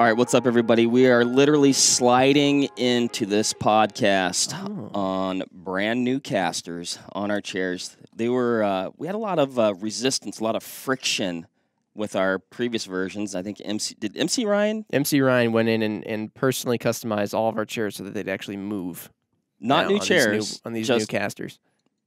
All right, what's up, everybody? We are literally sliding into this podcast Oh. on brand new casters on our chairs. They were, uh, we had a lot of uh, resistance, a lot of friction with our previous versions. I think MC did MC Ryan MC Ryan went in and, and personally customized all of our chairs so that they'd actually move. not now new on these chairs on these new casters.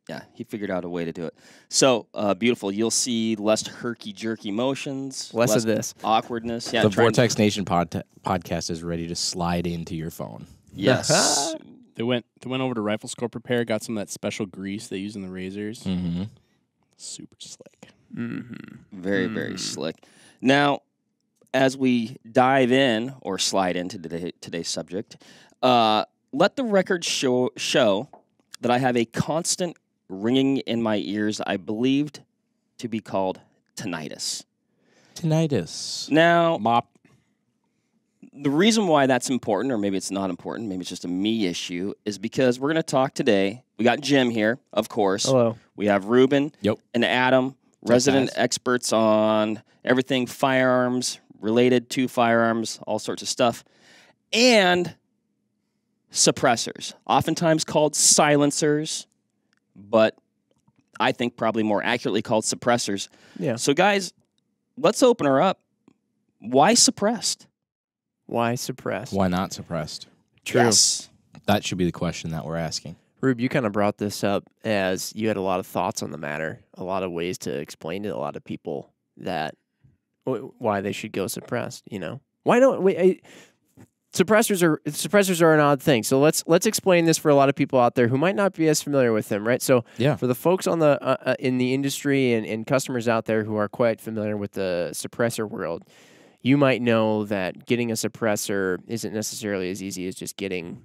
Yeah, he figured out a way to do it. So uh, beautiful. You'll see less herky jerky motions, Less of this. awkwardness. Yeah, the try and- Vortex Nation pod- podcast is ready to slide into your phone. Yes. They went they went over to Rifle Scope Repair, got some of that special grease they use in the razors. Mm-hmm. Super slick. Mm-hmm. Very, very slick. Now, as we dive in or slide into today, today's subject, uh, let the record show, show that I have a constant ringing in my ears I believed to be called tinnitus. Tinnitus. Now, Mop. the reason why that's important, or maybe it's not important, maybe it's just a me issue, is because we're going to talk today. We got Jim here, of course. Hello. We have Reuben Yep. and Adam, resident guys? experts on everything firearms, related to firearms, all sorts of stuff, and suppressors, oftentimes called silencers, but I think probably more accurately called suppressors. Yeah. So, guys, let's open her up. Why suppressed? Why suppressed? Why not suppressed? True. Yes. That should be the question that we're asking. Rube, you kind of brought this up as you had a lot of thoughts on the matter, a lot of ways to explain to a lot of people that why they should go suppressed. You know, why don't we? I, suppressors are suppressors are an odd thing. So let's let's explain this for a lot of people out there who might not be as familiar with them, right? So Yeah. for the folks on the uh, uh, in the industry and, and customers out there who are quite familiar with the suppressor world, you might know that getting a suppressor isn't necessarily as easy as just getting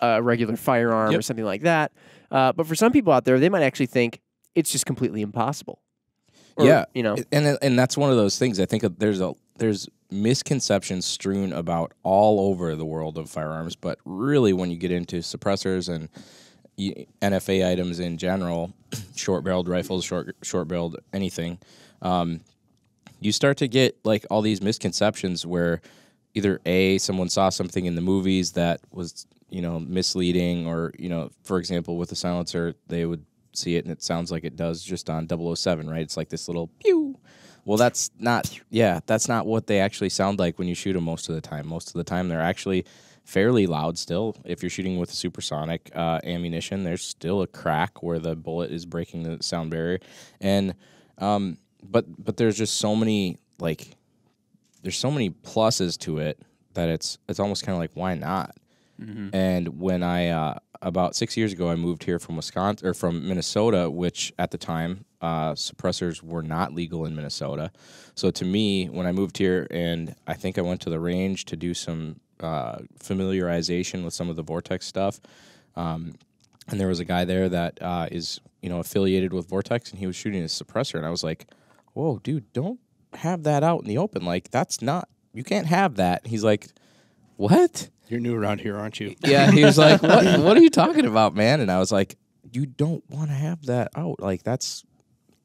a regular firearm or something like that. Uh, but for some people out there, they might actually think it's just completely impossible. Or, Yeah. you know, And and that's one of those things. I think there's a there's misconceptions strewn about all over the world of firearms, but really when you get into suppressors and NFA items in general, short barreled rifles, short short barreled anything, um, you start to get like all these misconceptions where either a someone saw something in the movies that was you know misleading or you know for example with a silencer they would see it and it sounds like it does just on 007 right? It's like this little pew well that's not yeah that's not what they actually sound like when you shoot them most of the time. Most of the time they're actually fairly loud still. If you're shooting with supersonic uh, ammunition there's still a crack where the bullet is breaking the sound barrier. And um, but but there's just so many like there's so many pluses to it that it's it's almost kind of like why not? And when I uh, about six years ago, I moved here from Wisconsin or from Minnesota, which at the time uh, suppressors were not legal in Minnesota. So to me, when I moved here, and I think I went to the range to do some uh, familiarization with some of the Vortex stuff, um, and there was a guy there that uh, is you know affiliated with Vortex, and he was shooting a suppressor, and I was like, "Whoa, dude, don't have that out in the open. Like that's not you can't have that." He's like, "What?" You're new around here, aren't you? Yeah, he was like, "What? What are you talking about, man?" And I was like, "You don't want to have that out. Like that's,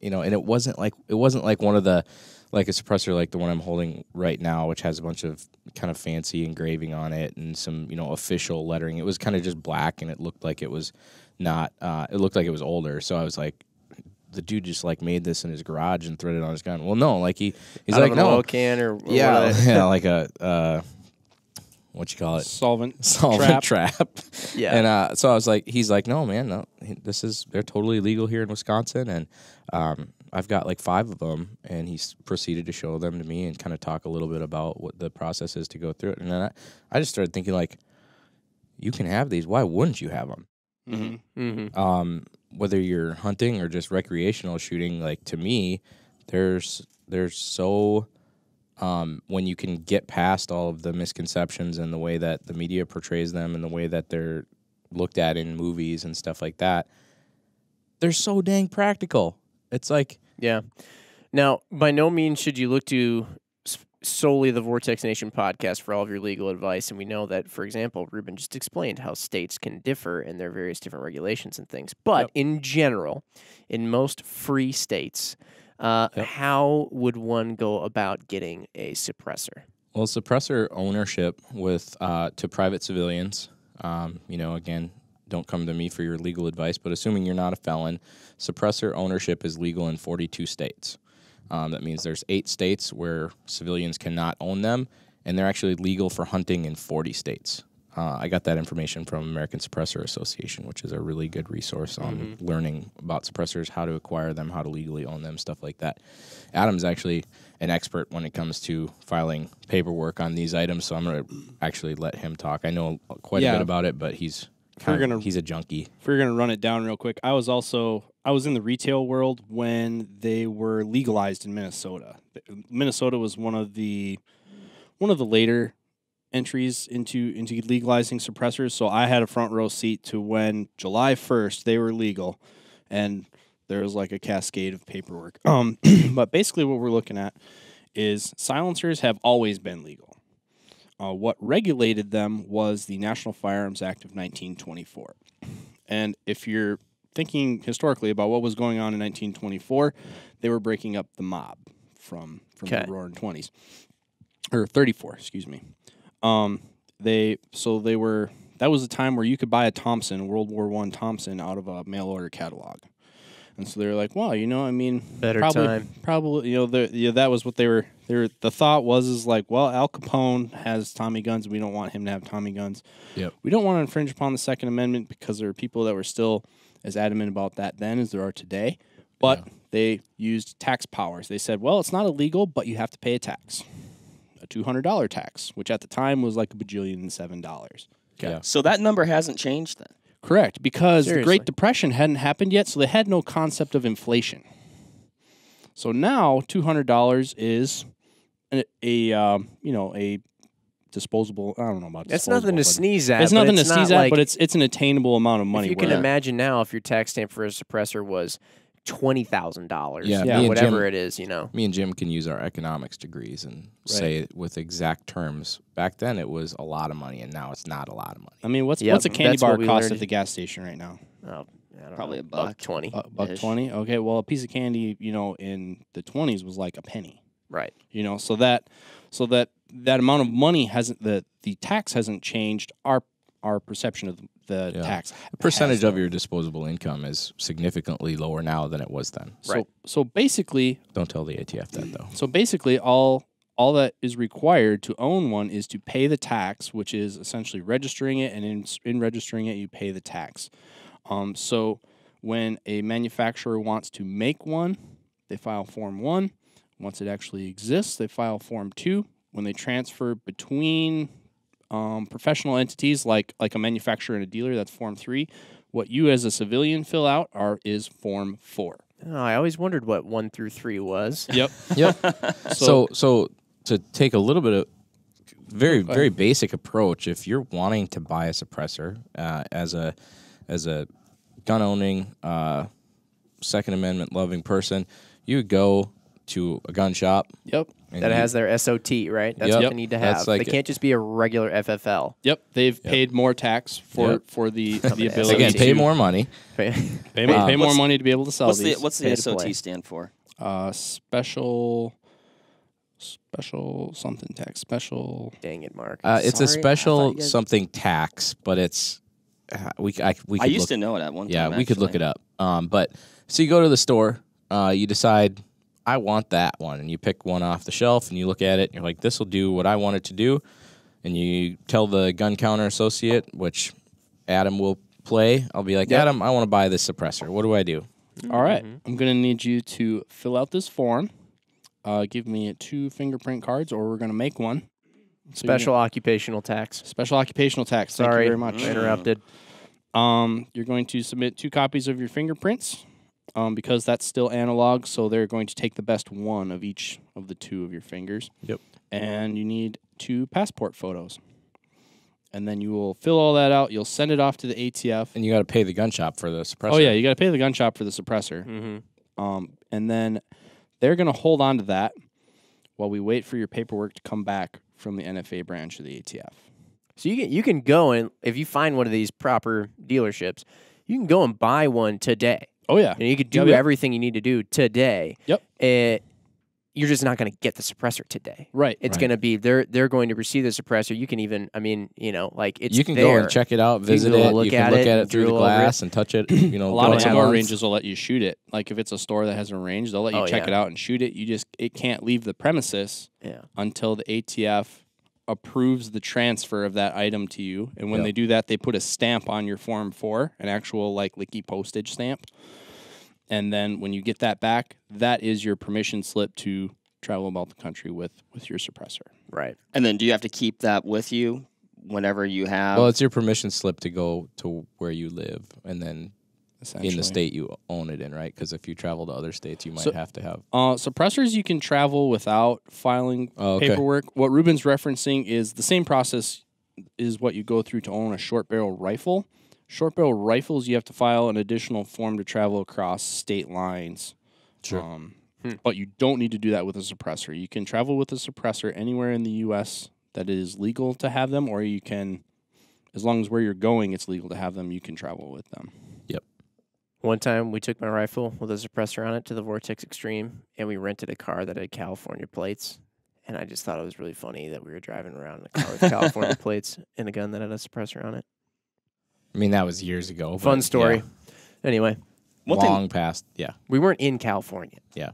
you know." And it wasn't like it wasn't like one of the, like a suppressor like the one I'm holding right now, which has a bunch of kind of fancy engraving on it and some you know official lettering. It was kind of just black, and it looked like it was not. Uh, it looked like it was older. So I was like. The dude just like made this in his garage and threaded it on his gun. Well, no, like he he's out like of an no, oil can or, or yeah, what are they- yeah, like a uh, what you call it, Solvent. solvent Trap. trap. Yeah. And uh, so I was like, he's like, no, man, no, this is they're totally legal here in Wisconsin, and um, I've got like five of them, and he's proceeded to show them to me and kind of talk a little bit about what the process is to go through it, and then I, I just started thinking like, you can have these, why wouldn't you have them? Mm-hmm. Mhm. um, whether you're hunting or just recreational shooting, like to me, there's there's so um, when you can get past all of the misconceptions and the way that the media portrays them and the way that they're looked at in movies and stuff like that, they're so dang practical. It's like Yeah. Now, by no means should you look to solely the Vortex Nation podcast for all of your legal advice. And we know that, for example, Reuben just explained how states can differ in their various different regulations and things. But Yep. in general, in most free states, uh, Yep. how would one go about getting a suppressor? Well, suppressor ownership with uh, to private civilians. Um, you know, again, don't come to me for your legal advice, but assuming you're not a felon, suppressor ownership is legal in 42 states. Um, that means there's eight states where civilians cannot own them, and they're actually legal for hunting in 40 states. Uh, I got that information from American Suppressor Association, which is a really good resource on learning about suppressors, how to acquire them, how to legally own them, stuff like that. Adam's actually an expert when it comes to filing paperwork on these items, so I'm going to actually let him talk. I know quite a bit about it, but he's kind of, gonna- he's a junkie. if we're gonna run it down real quick, I was also I was in the retail world when they were legalized in Minnesota. Minnesota was one of the one of the later entries into into legalizing suppressors. So I had a front row seat to when July first they were legal, and there was like a cascade of paperwork. Um, but basically, what we're looking at is silencers have always been legal. Uh, what regulated them was the National Firearms Act of 1924. And if you're thinking historically about what was going on in 1924, they were breaking up the mob from from the Roaring Twenties or 34, excuse me. Um, they so they were that was a time where you could buy a Thompson World War One Thompson out of a mail order catalog, and so they were like, "Wow, you know, I mean, Better probably, time. probably, you know, the, yeah, that was what they were. They were the thought was is like, well, Al Capone has Tommy guns. We don't want him to have Tommy guns. Yep. We don't want to infringe upon the Second Amendment because there are people that were still as adamant about that then as there are today. But they used tax powers. They said, well, it's not illegal, but you have to pay a tax, a two hundred dollar tax, which at the time was like a bajillion and seven dollars. Yeah. So that number hasn't changed then. Correct, because the Great Depression hadn't happened yet, so they had no concept of inflation. So now two hundred dollars is a, a um, you know a disposable. I don't know about That's disposable, nothing to sneeze at. It's but nothing to it's sneeze not at, but it's it's an attainable amount of money. If you can imagine now, if your tax stamp for a suppressor was twenty thousand dollars, Yeah, me and whatever Jim- it is, you know. Me and Jim can use our economics degrees and say with exact terms. Back then, it was a lot of money, and now it's not a lot of money. I mean, what's Yep, what's a candy bar cost learned. at the gas station right now? Oh, I don't Probably know, a buck. twenty, A buck twenty. Okay, well, a piece of candy, you know, in the twenties was like a penny. right? you know so that so that that amount of money hasn't the the tax hasn't changed our our perception of the Yeah. tax The percentage of your disposable income is significantly lower now than it was then. so Right. so basically Don't tell the ATF that though. so basically all all that is required to own one is to pay the tax which is essentially registering it and in, in registering it you pay the tax um, so when a manufacturer wants to make one they file form 1 once it actually exists they file form 2 when they transfer between um, professional entities like like a manufacturer and a dealer that's form 3 what you as a civilian fill out are is form 4 Oh, I always wondered what one through three was. yep. Yep. So- so, so to take a little bit of very very basic approach, if you're wanting to buy a suppressor uh, as a as a gun owning uh, Second Amendment loving person, you would go to a gun shop. Yep and That you- has their SOT, right? That's Yep. what they need to have. like they can't just be a regular FFL. Yep, they've paid more tax for Yep. for the the ability again to pay more money. pay, more- Uh, pay more money to be able to sell What's the these. what's the SOT stand for? uh, special special something tax special? Dang it, Mark. Uh, it's a Sorry, I special thought you guys- something tax, but it's uh, we I, we I used look, to know it at one Yeah, time. we could look it up. Um, but so you go to the store, uh, you decide I want that one, and you pick one off the shelf, and you look at it, and you're like, this will do what I want it to do, and you tell the gun counter associate, which Adam will play. I'll be like, Yep. Adam, I want to buy this suppressor. What do I do? All right, Mm-hmm. I'm gonna need you to fill out this form. Uh, give me two fingerprint cards, or we're gonna make one. So you're Special occupational tax. special occupational tax. Thank Sorry, you very much. I interrupted. Um, you're going to submit two copies of your fingerprints, um, because that's still analog. So they're going to take the best one of each of the two of your fingers. Yep. And you need two passport photos. And then you will fill all that out. You'll send it off to the ATF. And you got to pay the gun shop for the suppressor. Oh yeah, you got to pay the gun shop for the suppressor. Mm-hmm. Um, and then they're going to hold on to that while we wait for your paperwork to come back from the NFA branch of the ATF. So you can you can go and if you find one of these proper dealerships, you can go and buy one today. Oh yeah. And you could do Yep, yep. everything you need to do today. Yep. Eh, you're just not going to get the suppressor today. Right. It's Right. going to be they're they're going to receive the suppressor. You can even, I mean, you know, like it's you can there. go and check it out, can visit go it. look you can at look it at it through the drool it. glass and touch it. You know, a lot of to cigar ranges will let you shoot it. Like if it's a store that has a range, they'll let you Oh, check yeah. it out and shoot it. You just it can't leave the premises Yeah. until the ATF approves the transfer of that item to you. And when Yep. they do that, they put a stamp on your form four, an actual like licky postage stamp. And then when you get that back, that is your permission slip to travel about the country with with your suppressor. Right. And then do you have to keep that with you whenever you have? Well, it's your permission slip to go to where you live, and then Essentially. In the state you own it in, right? Because if you travel to other states, you might So- have to have. Uh, suppressors you can travel without filing Oh, okay. paperwork. What Reuben's referencing is the same process is what you go through to own a short barrel rifle. Short barrel rifles, you have to file an additional form to travel across state lines. Sure. Um, Hmm. But you don't need to do that with a suppressor. You can travel with a suppressor anywhere in the U.S. that it is legal to have them, or you can, as long as where you're going, it's legal to have them. You can travel with them. One time we took my rifle with a suppressor on it to the Vortex Extreme and we rented a car that had California plates. And I just thought it was really funny that we were driving around in a car with California plates and a gun that had a suppressor on it. I mean, that was years ago. but, Fun story. yeah, Anyway, One thing- long past. Yeah. we weren't in California. Yeah.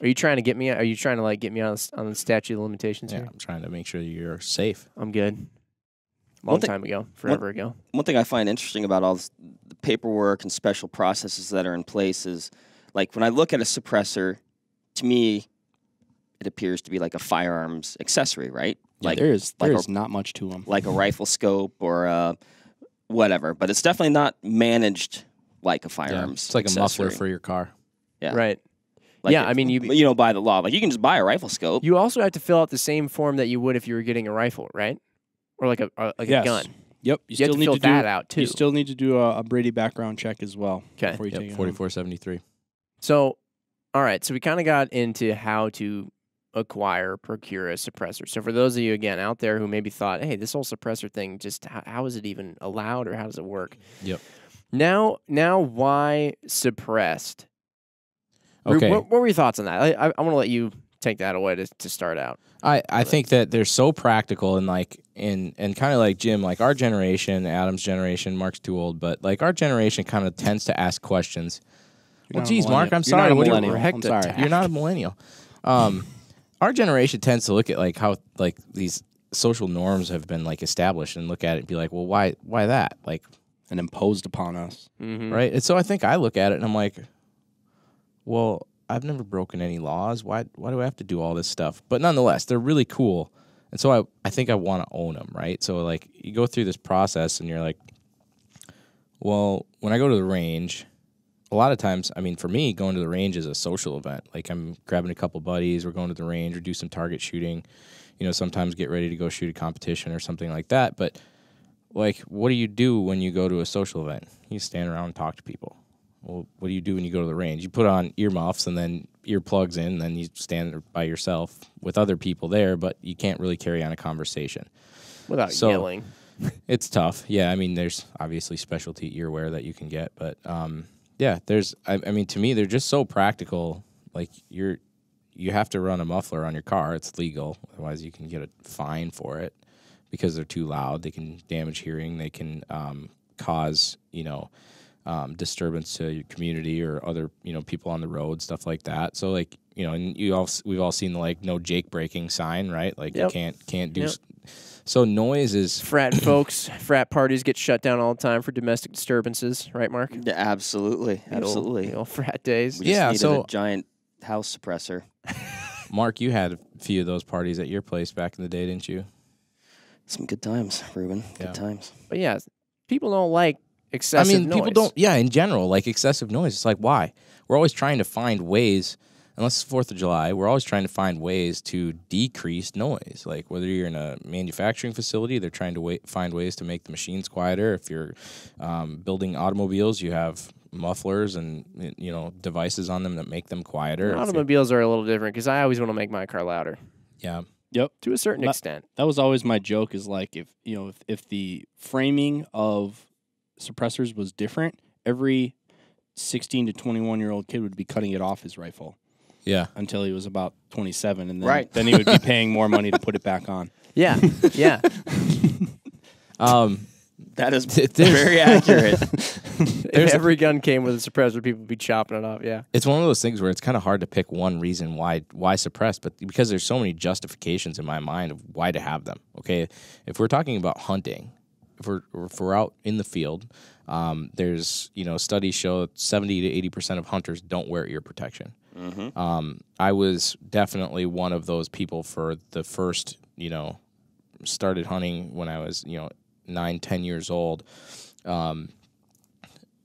Are you trying to get me? Are you trying to like get me on the, on the statute of limitations Yeah. here? I'm trying to make sure you're safe. I'm good. One Long thing- time ago, forever ago. one thing I find interesting about all this, the paperwork and special processes that are in place is like when I look at a suppressor, to me, it appears to be like a firearms accessory, right? Yeah, like there is like there a- is not much to them. like a rifle scope or uh, whatever, but it's definitely not managed like a firearms. Yeah. firearms. It's like a muffler for your car. Yeah. Right. Like yeah, it- I mean, you you know by the law, like you can just buy a rifle scope. you also have to fill out the same form that you would if you were getting a rifle, right? Or like a or like Yes. a gun. Yep, You, you, still have to need fill to do that out too. You still need to do a, a Brady background check as well. 'Kay. Before you Yep. 4473. So, all right. So we kind of got into how to acquire, procure a suppressor. So for those of you again out there who maybe thought, "Hey, this whole suppressor thing, just how, how is it even allowed, or how does it work?" Yep. Now, now, why suppressed? Okay. What, what were your thoughts on that? I, I, I want to let you take that away to, to start out. I, I think that they're so practical and like in and kind of like Jim, like our generation, Adam's generation, Mark's too old, but like our generation kind of tends to ask questions. You're well, geez, Mark. I'm You're not sorry. a What do you- millennial. heck I'm the sorry. ta- You're not a millennial. Um, our generation tends to look at like how like these social norms have been like established and look at it and be like, well, why why that? Like, and imposed upon us. Mm-hmm. right? And so I think I look at it and I'm like, well, I've never broken any laws. Why why do I have to do all this stuff? But nonetheless, they're really cool. And so I, I think I want to own them, right? So like you go through this process and you're like, well, when I go to the range, a lot of times, I mean, for me, going to the range is a social event. Like I'm grabbing a couple buddies, we're going to the range or do some target shooting. You know, sometimes get ready to go shoot a competition or something like that. But like, what do you do when you go to a social event? You stand around and talk to people. Well, what do you do when you go to the range? You put on earmuffs and then earplugs in, and then you stand by yourself with other people there, but you can't really carry on a conversation. Without So- yelling. It's tough. Yeah, I mean, there's obviously specialty earwear that you can get, but um, yeah, there's. I, I mean, to me, they're just so practical. Like you're, you have to run a muffler on your car. It's legal. Otherwise, you can get a fine for it because they're too loud. They can damage hearing. They can um, cause you know um, disturbance to your community or other you know people on the road, stuff like that. So like you know, and you all we've all seen the like no Jake braking sign, right? Like Yep. you can't can't do. Yep. So noise is Frat folks, frat parties get shut down all the time for domestic disturbances, right, Mark? Yeah, absolutely, The absolutely. the old frat days. We just Yeah, needed so- a giant house suppressor. Mark, you had a few of those parties at your place back in the day, didn't you? Some good times, Reuben. Yeah. Good times. But yeah, people don't like I excessive mean, people don't. Yeah, in general, like excessive noise. It's like why? We're always trying to find ways. Unless it's Fourth of July, we're always trying to find ways to decrease noise. Like whether you're in a manufacturing facility, they're trying to wa- find ways to make the machines quieter. If you're um, building automobiles, you have mufflers and you know devices on them that make them quieter. Automobiles are a little different because I always want to make my car louder yeah, Yep. to a certain Not- extent. That was always my joke. Is like if you know if, if the framing of suppressors was different, every sixteen to twenty one year old kid would be cutting it off his rifle. Yeah. until he was about 27, and then Right. then he would be paying more money to put it back on. Yeah, yeah. Um, That is very accurate. if every gun came with a suppressor, people would be chopping it off. Yeah. it's one of those things where it's kind of hard to pick one reason why why suppress, but because there's so many justifications in my mind of why to have them. Okay, if we're talking about hunting, if we're if we're out in the field, um, there's you know studies show that 70 to 80 percent of hunters don't wear ear protection. Um, I was definitely one of those people for the first you know started hunting when I was you know nine ten years old. Um,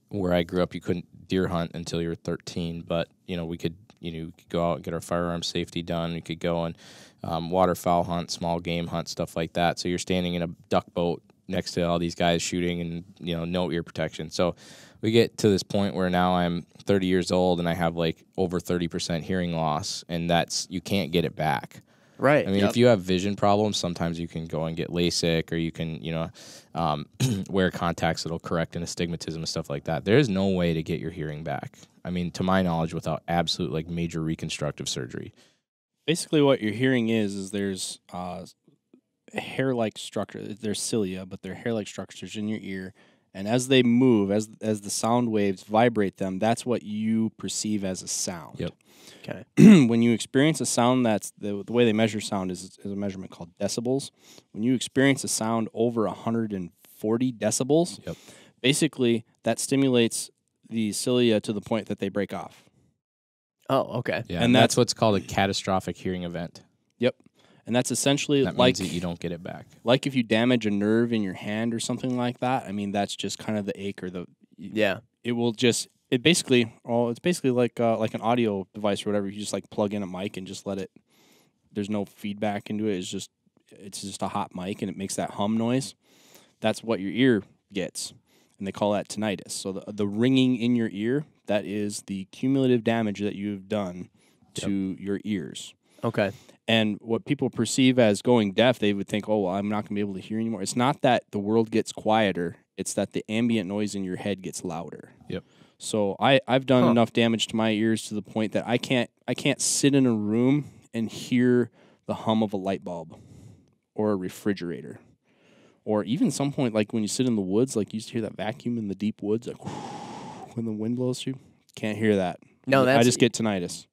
where I grew up, you couldn't deer hunt until you were 13, but you know we could you know could go out and get our firearm safety done. We could go and um, waterfowl hunt, small game hunt, stuff like that. So you're standing in a duck boat next to all these guys shooting, and you know no ear protection. So we get to this point where now I'm 30 years old and I have like over 30% hearing loss, and that's you can't get it back. Right. I mean, Yep. if you have vision problems, sometimes you can go and get LASIK, or you can, you know, um, wear contacts that'll correct an astigmatism and stuff like that. There is no way to get your hearing back. I mean, to my knowledge, without absolute like major reconstructive surgery. Basically, what you're hearing is is there's uh, hair-like structure. They're cilia, but they're hair-like structures in your ear, and as they move, as as the sound waves vibrate them, that's what you perceive as a sound. Yep. Okay. when you experience a sound that's the, the way they measure sound is, is a measurement called decibels. When you experience a sound over 140 decibels, Yep. basically that stimulates the cilia to the point that they break off. Oh, okay. Yeah, And and, that's- that's what's called a catastrophic hearing event. Yep. And that's essentially That like means that you don't get it back. like if you damage a nerve in your hand or something like that. I mean, that's just kind of the ache or the Yeah. it will just it basically oh it's basically like uh, like an audio device or whatever. You just like plug in a mic and just let it. There's no feedback into it. It's just it's just a hot mic and it makes that hum noise. That's what your ear gets, and they call that tinnitus. So the the ringing in your ear that is the cumulative damage that you've done to your ears. Okay. And what people perceive as going deaf, they would think, oh, well, I'm not going to be able to hear anymore. It's not that the world gets quieter, it's that the ambient noise in your head gets louder. Yep. So I, I've done Huh. enough damage to my ears to the point that I can't I can't sit in a room and hear the hum of a light bulb or a refrigerator. Or even some point like when you sit in the woods, like you used to hear that vacuum in the deep woods, like when the wind blows through. Can't hear that. No, I just get tinnitus.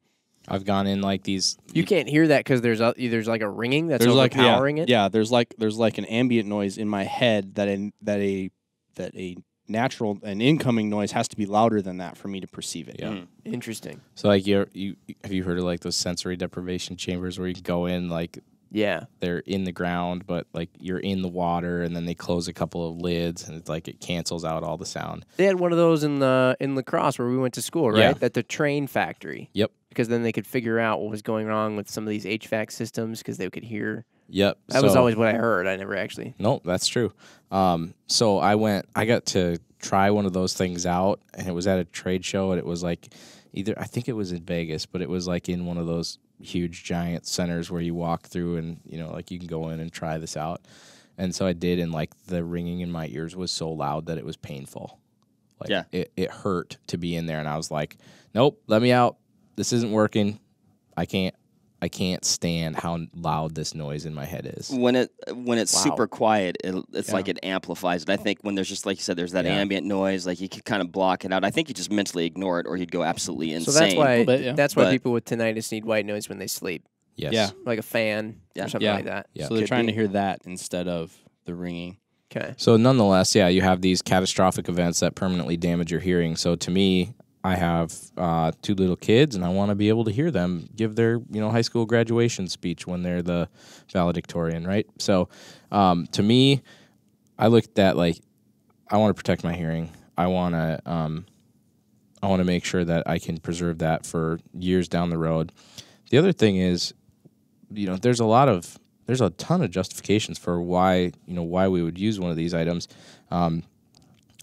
I've gone in like these. you can't hear that because there's a, there's like a ringing that's there's like yeah, overpowering it. Yeah, there's like there's like an ambient noise in my head that in that a that a natural an incoming noise has to be louder than that for me to perceive it. Yeah. Mm. Interesting. So like you you have you heard of like those sensory deprivation chambers where you go in like Yeah. they're in the ground, but like you're in the water, and then they close a couple of lids, and it's like it cancels out all the sound. They had one of those in the in La Crosse where we went to school, right? Yeah. At the Trane factory. Yep. Because then they could figure out what was going wrong with some of these HVAC systems because they could hear. Yep. That was always what I heard. I never actually. No, that's true. Um, so I went, I got to try one of those things out, and it was at a trade show, and it was like either I think it was in Vegas, but it was like in one of those huge giant centers where you walk through, and you know, like you can go in and try this out. And so I did, and like the ringing in my ears was so loud that it was painful. Like Yeah. it, it hurt to be in there, and I was like, nope, let me out. This isn't working. I can't. I can't stand how loud this noise in my head is. when it when it's Wow. super quiet, it, it's Yeah. like it amplifies it. I think when there's just like you said, there's that Yeah. ambient noise, like you could kind of block it out. I think you just mentally ignore it, or you'd go absolutely insane. So that's why bit, yeah. that's why But- people with tinnitus need white noise when they sleep, Yes. Yeah. like a fan Yeah. or something Yeah. like that. Yeah. So they're Could trying be. to hear that instead of the ringing. Okay. So nonetheless, yeah, you have these catastrophic events that permanently damage your hearing. So to me, I have uh, two little kids, and I want to be able to hear them give their you know high school graduation speech when they're the valedictorian, right? So um, to me, I looked at like I want to protect my hearing. I want to um, I want to make sure that I can preserve that for years down the road. The other thing is, you know, there's a lot of there's a ton of justifications for why you know why we would use one of these items. Um,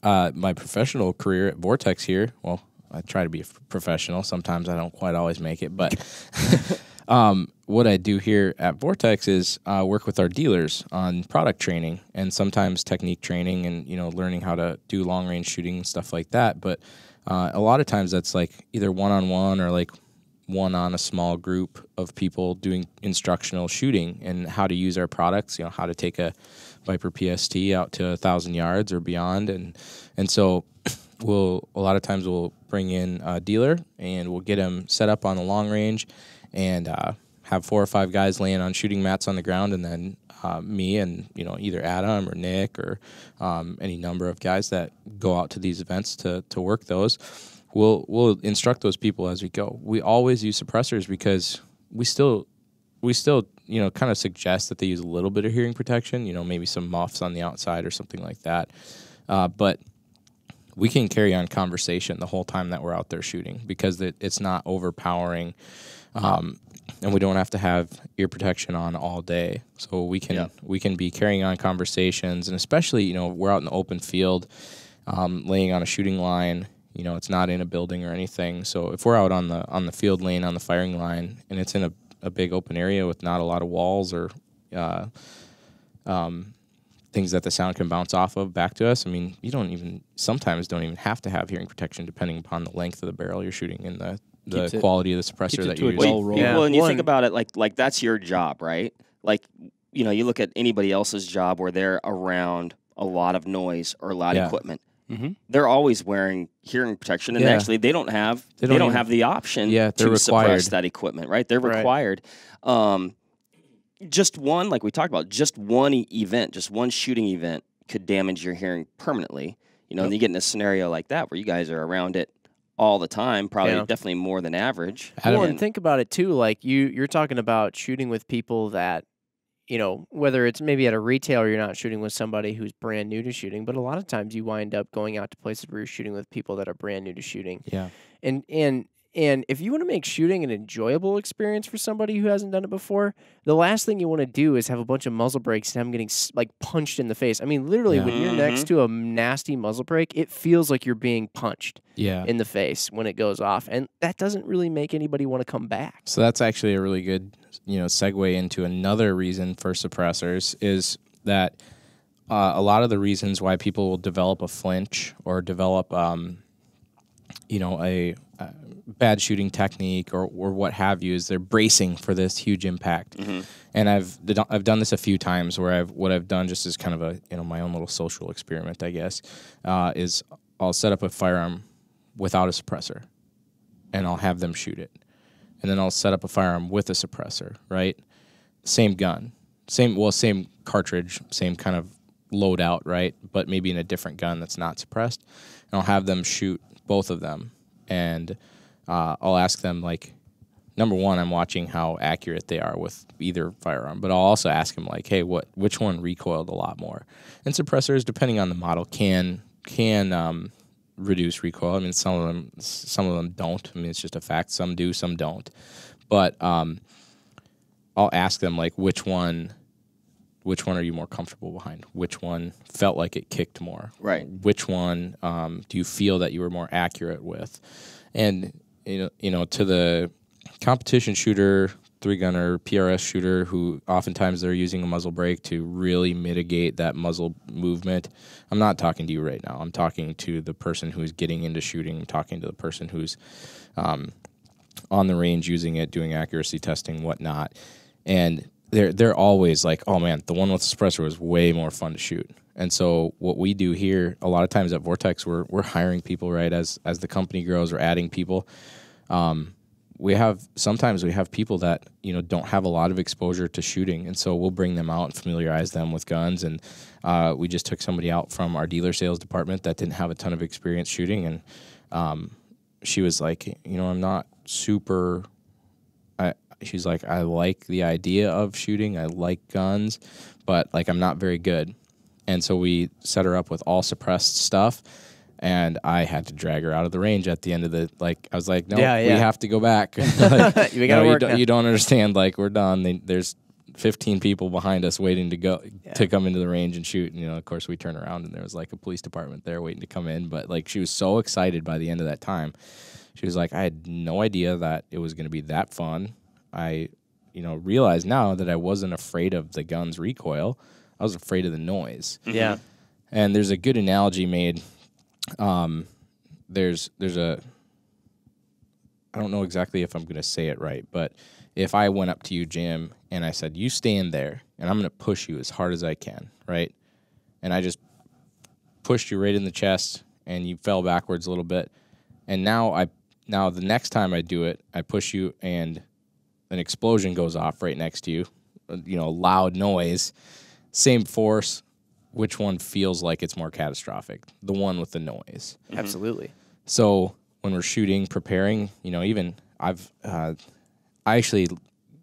uh, my professional career at Vortex here, well, I try to be a f- professional. Sometimes I don't quite always make it, but um, what I do here at Vortex is uh, work with our dealers on product training and sometimes technique training and you know learning how to do long range shooting and stuff like that. But uh, a lot of times that's like either one on one or like one on a small group of people doing instructional shooting and how to use our products. You know, how to take a Viper PST out to a thousand yards or beyond, and and so we'll a lot of times we'll bring in a dealer and we'll get him set up on the long range and uh, have four or five guys laying on shooting mats on the ground, and then uh, me and you know either Adam or Nick or um, any number of guys that go out to these events to to work those. We'll we'll instruct those people as we go. We always use suppressors because we still we still you know kind of suggest that they use a little bit of hearing protection. You know maybe some muffs on the outside or something like that, uh, but we can carry on conversation the whole time that we're out there shooting because it, it's not overpowering um, and we don't have to have ear protection on all day so we can Yeah. we can be carrying on conversations and especially you know we're out in the open field um, laying on a shooting line you know it's not in a building or anything so if we're out on the on the field lane on the firing line and it's in a, a big open area with not a lot of walls or uh, um, things that the sound can bounce off of back to us. I mean, you don't even sometimes don't even have to have hearing protection depending upon the length of the barrel you're shooting and the the Keeps it- quality of the suppressor it that to you're a using. dull roll. Yeah. Well, and you think about it like like that's your job, right? Like you know, you look at anybody else's job where they're around a lot of noise or loud Yeah. equipment. Mhm. They're always wearing hearing protection, and Yeah. actually, they don't have They they don't don't, even- have the option Yeah, they're to suppress required. that equipment, right? They're Right. required. Um, just one, like we talked about, just one e- event, just one shooting event could damage your hearing permanently. You know, and you get in a scenario like that where you guys are around it all the time, probably Yeah. definitely more than average. Well, And- and think about it too. Like you, you're talking about shooting with people that, you know, whether it's maybe at a retail or you're not shooting with somebody who's brand new to shooting, but a lot of times you wind up going out to places where you're shooting with people that are brand new to shooting. Yeah. And and and if you want to make shooting an enjoyable experience for somebody who hasn't done it before, the last thing you want to do is have a bunch of muzzle brakes and them getting like punched in the face. I mean, literally, Yeah. when you're next to a nasty muzzle brake, it feels like you're being punched Yeah. in the face when it goes off, and that doesn't really make anybody want to come back. So that's actually a really good, you know, segue into another reason for suppressors is that uh, a lot of the reasons why people will develop a flinch or develop, um, you know, a, uh bad shooting technique or, or what have you is they're bracing for this huge impact. And I've I've done this a few times where I've what I've done just as kind of a you know my own little social experiment, I guess, uh, is I'll set up a firearm without a suppressor, and I'll have them shoot it and then I'll set up a firearm with a suppressor, right? Same gun, same well, same cartridge, same kind of loadout, right? But maybe in a different gun that's not suppressed. And I'll have them shoot both of them, and uh, I'll ask them like, number one, I'm watching how accurate they are with either firearm, but I'll also ask them like, hey, what which one recoiled a lot more? And suppressors, depending on the model, can can um, reduce recoil. I mean, some of them some of them don't. I mean, it's just a fact. Some do, some don't. But um, I'll ask them like, which one, which one are you more comfortable behind? Which one felt like it kicked more? Right. Which one um, do you feel that you were more accurate with? And you know, you know, to the competition shooter, three gunner, PRS shooter, who oftentimes they're using a muzzle brake to really mitigate that muzzle movement. I'm not talking to you right now. I'm talking to the person who's getting into shooting. I'm talking to the person who's um, on the range using it, doing accuracy testing, whatnot. And they're they're always like, oh man, the one with the suppressor was way more fun to shoot. And so what we do here, a lot of times at Vortex, we're we're hiring people right as as the company grows, we're adding people. Um, we have sometimes we have people that you know don't have a lot of exposure to shooting, and so we'll bring them out and familiarize them with guns. And uh, we just took somebody out from our dealer sales department that didn't have a ton of experience shooting, and um, she was like, you know, I'm not super. She's like, I like the idea of shooting. I like guns, but like I'm not very good. And so we set her up with all suppressed stuff. And I had to drag her out of the range at the end of the like. I was like, no, Yeah, we have to go back. Like, We gotta no, you work don't, now." you don't understand. Like we're done. They, there's 15 people behind us waiting to go to come into the range and shoot. And you know, of course, we turn around and there was like a police department there waiting to come in. But like she was so excited by the end of that time. She was like, I had no idea that it was going to be that fun. I, you know, realize now that I wasn't afraid of the gun's recoil. I was afraid of the noise. Yeah. And there's a good analogy made. Um, there's there's a I don't know exactly if I'm going to say it right, but if I went up to you, Jim, and I said, "You stand there, and I'm going to push you as hard as I can," right? And I just pushed you right in the chest, and you fell backwards a little bit. And now I, now the next time I do it, I push you, and an explosion goes off right next to you. uh, You know, loud noise, same force. Which one feels like it's more catastrophic? The one with the noise. Absolutely. So when we're shooting, preparing, you know, even I've, uh, I actually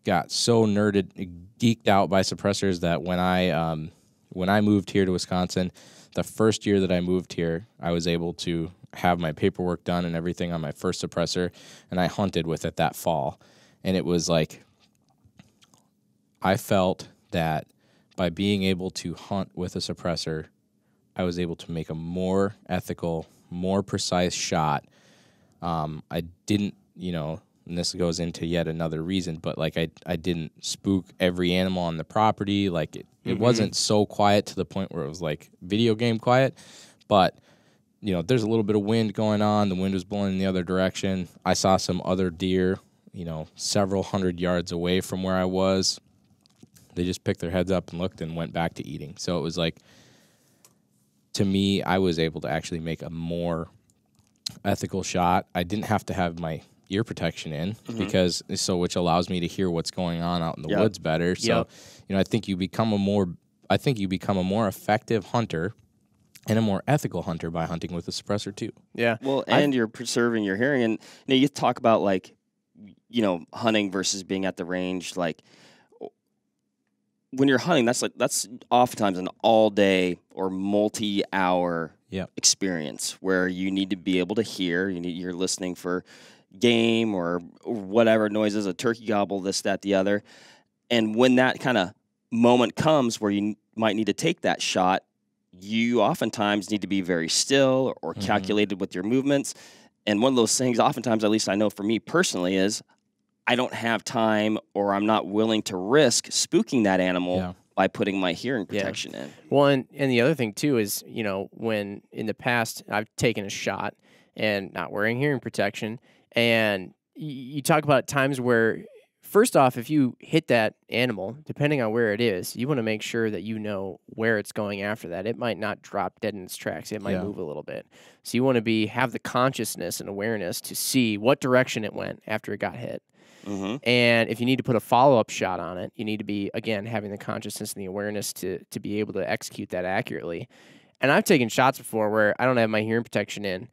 got so nerded, geeked out by suppressors that when I, um, when I moved here to Wisconsin, the first year that I moved here, I was able to have my paperwork done and everything on my first suppressor, and I hunted with it that fall, and it was like, I felt that by being able to hunt with a suppressor, I was able to make a more ethical, more precise shot. Um, I didn't, you know, and this goes into yet another reason, but like I, I didn't spook every animal on the property. Like it, it wasn't so quiet to the point where it was like video game quiet, but you know, there's a little bit of wind going on. The wind was blowing in the other direction. I saw some other deer, you know, several hundred yards away from where I was. They just picked their heads up and looked and went back to eating. So it was like, to me, I was able to actually make a more ethical shot. I didn't have to have my ear protection in mm-hmm. because so which allows me to hear what's going on out in the Yeah. woods better. So, Yep. you know, I think you become a more I think you become a more effective hunter and a more ethical hunter by hunting with a suppressor too. Yeah. Well, I've- and you're preserving your hearing, and you know you talk about like, you know, hunting versus being at the range. Like, when you're hunting, that's like that's oftentimes an all day or multi hour Yep. experience where you need to be able to hear. You need you're listening for game or whatever noises, a turkey gobble, this, that, the other, and when that kind of moment comes where you might need to take that shot, you oftentimes need to be very still or Mhm. calculated with your movements. And one of those things, oftentimes, at least I know for me personally, is I don't have time or I'm not willing to risk spooking that animal Yeah. by putting my hearing Yeah. protection in. Well, and, and the other thing too is, you know, when in the past I've taken a shot and not wearing hearing protection, and you talk about times where, first off, if you hit that animal, depending on where it is, you want to make sure that you know where it's going after that. It might not drop dead in its tracks; it might Yeah. move a little bit. So you want to be have the consciousness and awareness to see what direction it went after it got hit. hmm And if you need to put a follow up shot on it, you need to be again having the consciousness and the awareness to to be able to execute that accurately. And I've taken shots before where I don't have my hearing protection in,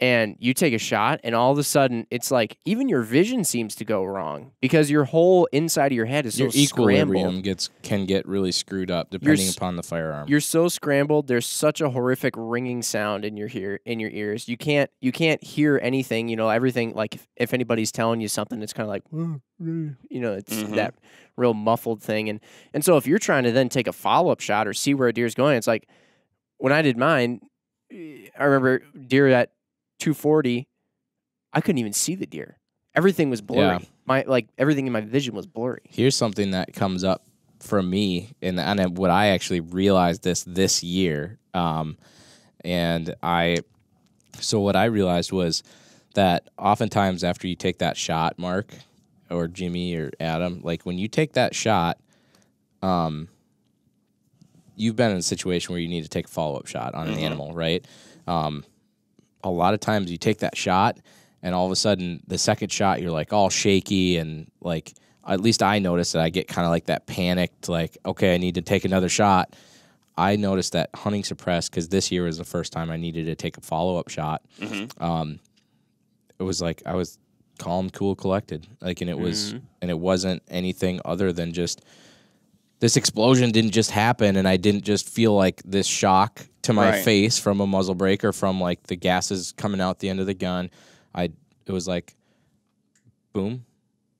and you take a shot, and all of a sudden it's like even your vision seems to go wrong because your whole inside of your head is so Your scrambled. equilibrium gets can get really screwed up depending s- upon the firearm. You're so scrambled. There's such a horrific ringing sound in your hear in your ears. You can't you can't hear anything. You know everything. Like if, if anybody's telling you something, it's kind of like you know it's Mhm. that real muffled thing. And and so if you're trying to then take a follow up shot or see where a deer's going, it's like when I did mine. I remember deer at 240. I couldn't even see the deer. Everything was blurry. Yeah. My like everything in my vision was blurry. Here's something that comes up for me, and and what I actually realized this this year. Um, and I, so what I realized was that oftentimes after you take that shot, Mark or Jimmy or Adam, like when you take that shot, um, you've been in a situation where you need to take a follow up shot on an animal, right? Um, a lot of times you take that shot and all of a sudden the second shot you're like all shaky and like at least I noticed that I get kind of like that panicked like okay I need to take another shot. I noticed that hunting suppressed because this year was the first time I needed to take a follow up shot. Um, it was like I was calm, cool, collected. Like and it was and it wasn't anything other than just this explosion didn't just happen and I didn't just feel like this shock to my Right. face from a muzzle brake or from like the gases coming out the end of the gun. I it was like boom.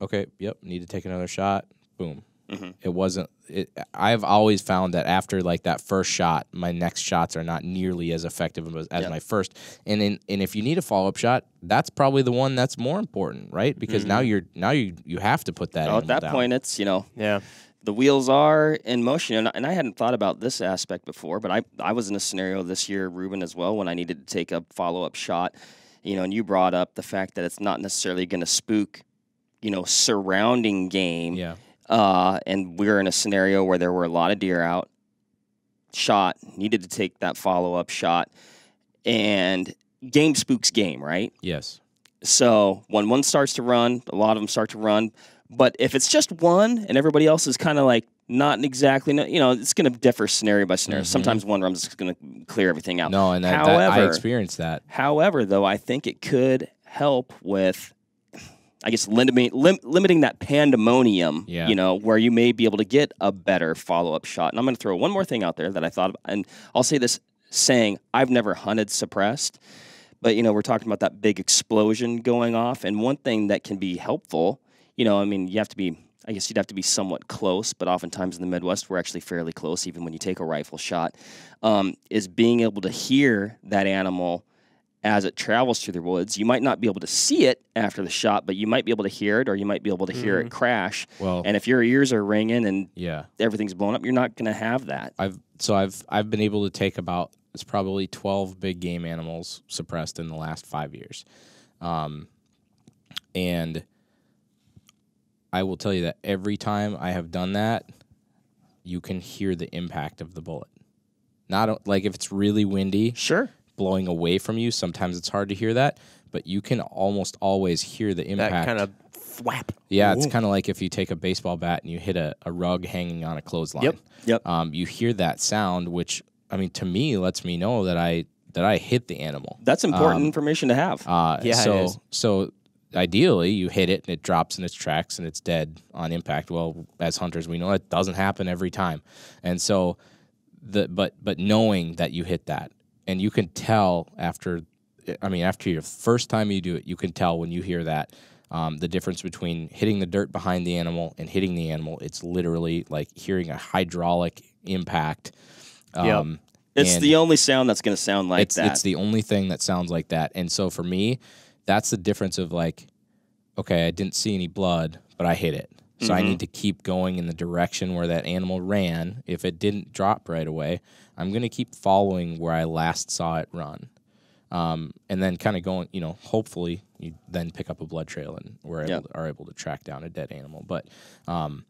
Okay, yep, need to take another shot. Boom. Mhm. It wasn't it, I've always found that after like that first shot, my next shots are not nearly as effective as, as Yeah. my first. And in, and if you need a follow up shot, that's probably the one that's more important, right? Because now you're now you you have to put that. Well, at that down. point, it's you know Yeah. The wheels are in motion, and, and I hadn't thought about this aspect before, but I I was in a scenario this year, Reuben, as well, when I needed to take a follow up shot, you know, and you brought up the fact that it's not necessarily going to spook, you know, surrounding game. Yeah. Uh, and we were in a scenario where there were a lot of deer out, shot, needed to take that follow up shot, and game spooks game, right? Yes. So when one starts to run, a lot of them start to run. But if it's just one and everybody else is kind of like not exactly, you know, it's going to differ scenario by scenario. Mhm. Sometimes one run's going to clear everything out. No, and that, that- I However- experienced that. However, though, I think it could help with, I guess, limiting lim- limiting that pandemonium. Yeah. You know, where you may be able to get a better follow up shot. And I'm going to throw one more thing out there that I thought, of, and I'll say this saying I've never hunted suppressed, but you know, we're talking about that big explosion going off, and one thing that can be helpful. You know, I mean, you have to be. I guess you'd have to be somewhat close, but oftentimes in the Midwest, we're actually fairly close, even when you take a rifle shot. Um, is being able to hear that animal as it travels through the woods. You might not be able to see it after the shot, but you might be able to hear it, or you might be able to hear it crash. Well, And if your ears are ringing and yeah. everything's blown up, you're not going to have that. I've so I've I've been able to take about it's probably twelve big game animals suppressed in the last five years, um, and I will tell you that every time I have done that, you can hear the impact of the bullet. Not like if it's really windy, Sure. blowing away from you. Sometimes it's hard to hear that, but you can almost always hear the impact. That impact. kind of thwap. yeah, it's kind of like if you take a baseball bat and you hit a, a rug hanging on a clothesline. Yep. Yep. Um, you hear that sound, which I mean, to me, lets me know that I that I hit the animal. That's important Um, information to have. Uh, Yeah, so is. so ideally, you hit it and it drops in its tracks and it's dead on impact. Well, as hunters, we know that doesn't happen every time, and so the but but knowing that you hit that and you can tell after, I mean, after your first time you do it, you can tell when you hear that. Um, the difference between hitting the dirt behind the animal and hitting the animal, it's literally like hearing a hydraulic impact. Yep. Um, it's the only sound that's going to sound like it's that. it's the only thing that sounds like that. And so for me, that's the difference of like, okay, I didn't see any blood, but I hit it. So I Mhm. need to keep going in the direction where that animal ran. If it didn't drop right away, I'm gonna keep following where I last saw it run. Um, and then kind of going, you know, hopefully you then pick up a blood trail and we're able Yeah. to, are able to track down a dead animal. But um,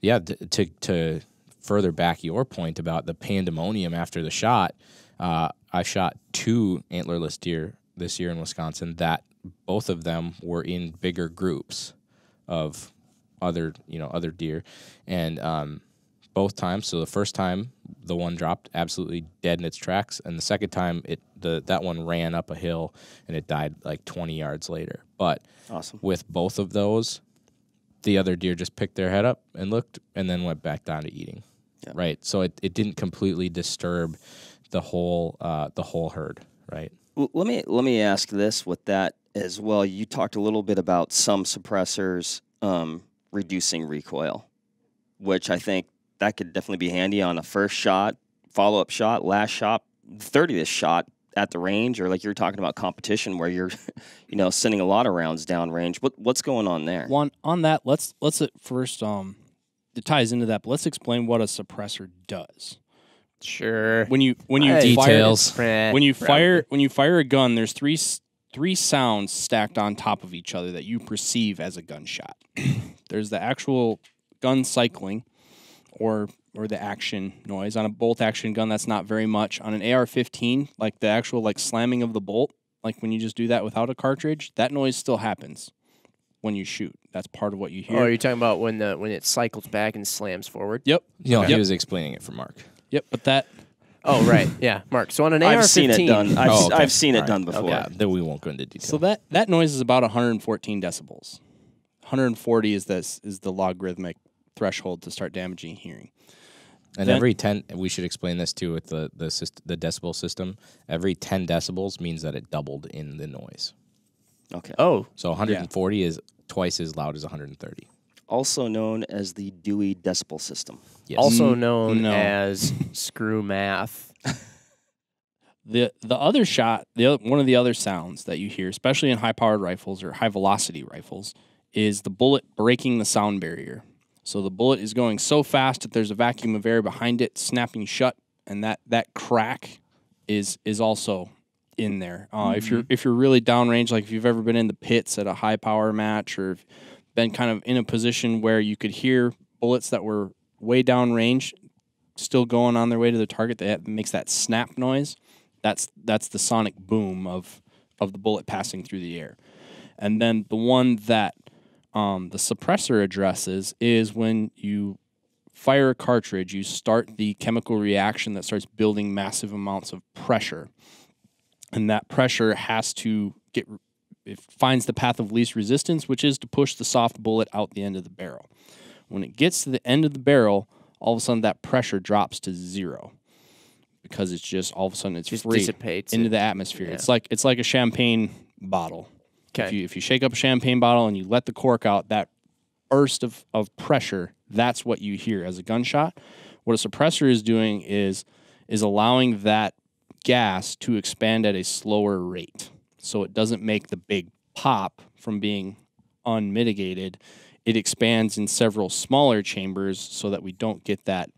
yeah, t- to to further back your point about the pandemonium after the shot, uh, I shot two antlerless deer this year in Wisconsin. That both of them were in bigger groups of other you know other deer, and um, both times. So the first time the one dropped absolutely dead in its tracks, and the second time it the that one ran up a hill and it died like 20 yards later. But awesome. with both of those, the other deer just picked their head up and looked and then went back down to eating. Yeah. Right. So it, it didn't completely disturb the whole uh, the whole herd. Right. Let me let me ask this with that as well. You talked a little bit about some suppressors um, reducing recoil, which I think that could definitely be handy on a first shot, follow up shot, last shot, thirtieth shot at the range, or like you're talking about competition where you're, you know, sending a lot of rounds down range. What what's going on there? One on that. Let's let's first. Um, it ties into that, but let's explain what a suppressor does. Sure. When you when you Hey. fire Details. when you fire when you fire a gun, there's three s- three sounds stacked on top of each other that you perceive as a gunshot. there's the actual gun cycling, or or the action noise on a bolt action gun. That's not very much on an AR-15. Like the actual like slamming of the bolt, like when you just do that without a cartridge, that noise still happens when you shoot. That's part of what you hear. Oh, are you talking about when the when it cycles back and slams forward? yep, You know, he Yep. was explaining it for Mark. Yep. But that Oh, right. Yeah, Mark. So on an I've AR-15, seen it done. I've, Oh, okay. I've seen it All done right. before. Yeah, then we won't go into detail. So that that noise is about 114 decibels. 140 is this is the logarithmic threshold to start damaging hearing. and then- every ten, we should explain this too with the the syst- the decibel system. Every ten decibels means that it doubled in the noise. Okay. Oh, So 140 is twice as loud as 130. Also known as the Dewey Decibel System. Yes. also known no. as screw math. The the other shot, the oth- one of the other sounds that you hear, especially in high powered rifles or high velocity rifles, is the bullet breaking the sound barrier. So the bullet is going so fast that there's a vacuum of air behind it, snapping shut, and that that crack is is also in there. Uh, If you're if you're really downrange, like if you've ever been in the pits at a high power match, or if been kind of in a position where you could hear bullets that were way down range still going on their way to the target, that makes that snap noise. That's that's the sonic boom of of the bullet passing through the air. And then the one that um, the suppressor addresses is when you fire a cartridge, you start the chemical reaction that starts building massive amounts of pressure. And that pressure has to get, it finds the path of least resistance, which is to push the soft bullet out the end of the barrel. When it gets to the end of the barrel, all of a sudden that pressure drops to zero because it's just all of a sudden it's Just free dissipates into it. the atmosphere. Yeah. It's like it's like a champagne bottle. If Okay. you if you shake up a champagne bottle and you let the cork out, that burst of, of pressure, that's what you hear as a gunshot. What a suppressor is doing is is allowing that gas to expand at a slower rate. So it doesn't make the big pop from being unmitigated. It expands in several smaller chambers so that we don't get that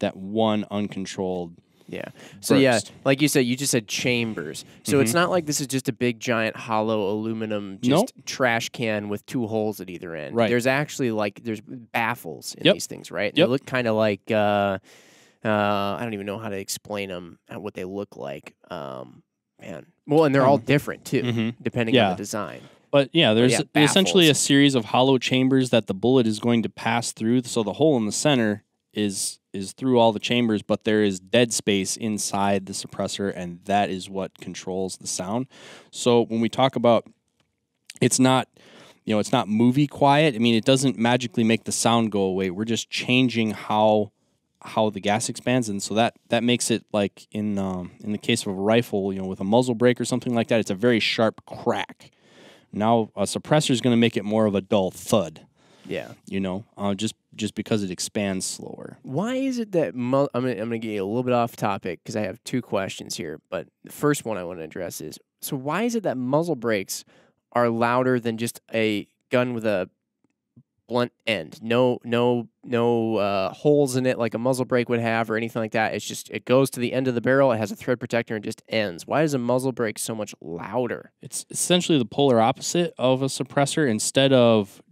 that one uncontrolled Yeah. So yeah, like you said, you just said chambers. So it's not like this is just a big giant hollow aluminum just Nope. trash can with two holes at either end. Right. There's actually like there's baffles in Yep. these things, right? Yep. They look kind of like uh, uh, I don't even know how to explain them, what they look like. Um, man. Well, and they're all different too, Mhm. depending on the design. But yeah, there's yeah, essentially a series of hollow chambers that the bullet is going to pass through. So the hole in the center is is through all the chambers, but there is dead space inside the suppressor, and that is what controls the sound. So when we talk about it's not you know it's not movie quiet. I mean, it doesn't magically make the sound go away. We're just changing how how the gas expands, and so that that makes it like in um, in the case of a rifle, you know, with a muzzle brake or something like that, it's a very sharp crack. Now a suppressor is going to make it more of a dull thud, Yeah. you know, uh, just just because it expands slower. Why is it that mu- I'm gonna, I'm gonna get you a little bit off topic because I have two questions here. But the first one I want to address is so why is it that muzzle brakes are louder than just a gun with a blunt end? No, no, no uh, holes in it like a muzzle brake would have or anything like that. It's just it goes to the end of the barrel. It has a thread protector and just ends. Why is a muzzle brake so much louder? It's essentially the polar opposite of a suppressor. Instead of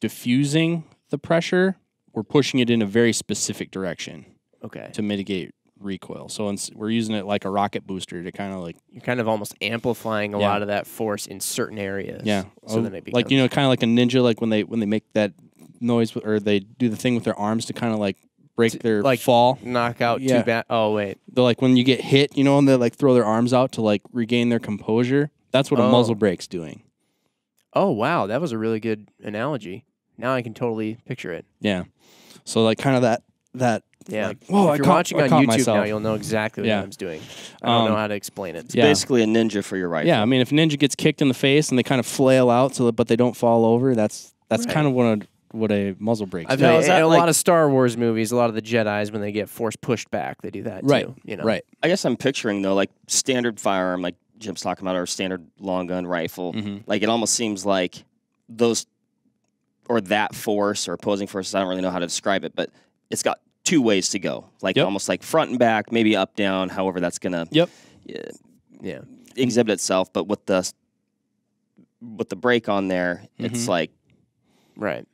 diffusing the pressure, we're pushing it in a very specific direction Okay, to mitigate recoil. So we're using it like a rocket booster to kind of like you're kind of almost amplifying a Yeah. lot of that force in certain areas. yeah, so oh, then it becomes like you know, kind of like a ninja, like when they when they make that noise or they do the thing with their arms to kind of like break their like- fall. knock out Yeah. too bad. Oh wait, They're like when you get hit, you know, and they like throw their arms out to like regain their composure. That's what a Oh. muzzle brake's doing. Oh wow, that was a really good analogy. Now I can totally picture it. Yeah. So like kind of that that Yeah. like, whoa, if I you're caught- watching I on caught YouTube myself. now, you'll know exactly what Yeah. I'm doing. I don't know Um, how to explain it. Yeah. Basically, a ninja for your rifle. Yeah, I mean if a ninja gets kicked in the face and they kind of flail out so that, but they don't fall over, that's that's Right. kind of what a what a muzzle brake I've is. Now, had, is that a like- lot of Star Wars movies, a lot of the Jedi's when they get force pushed back, they do that Right. too. You know, Right. I guess I'm picturing though, like standard firearm, like Jim's talking about, or standard long gun rifle. Mhm. Like it almost seems like those or that force or opposing forces. I don't really know how to describe it, but it's got two ways to go. Like Yep. almost like front and back, maybe up down. However, that's gonna Yep. uh, Yeah. exhibit itself. But with the with the brake on there, it's Mhm. like Right.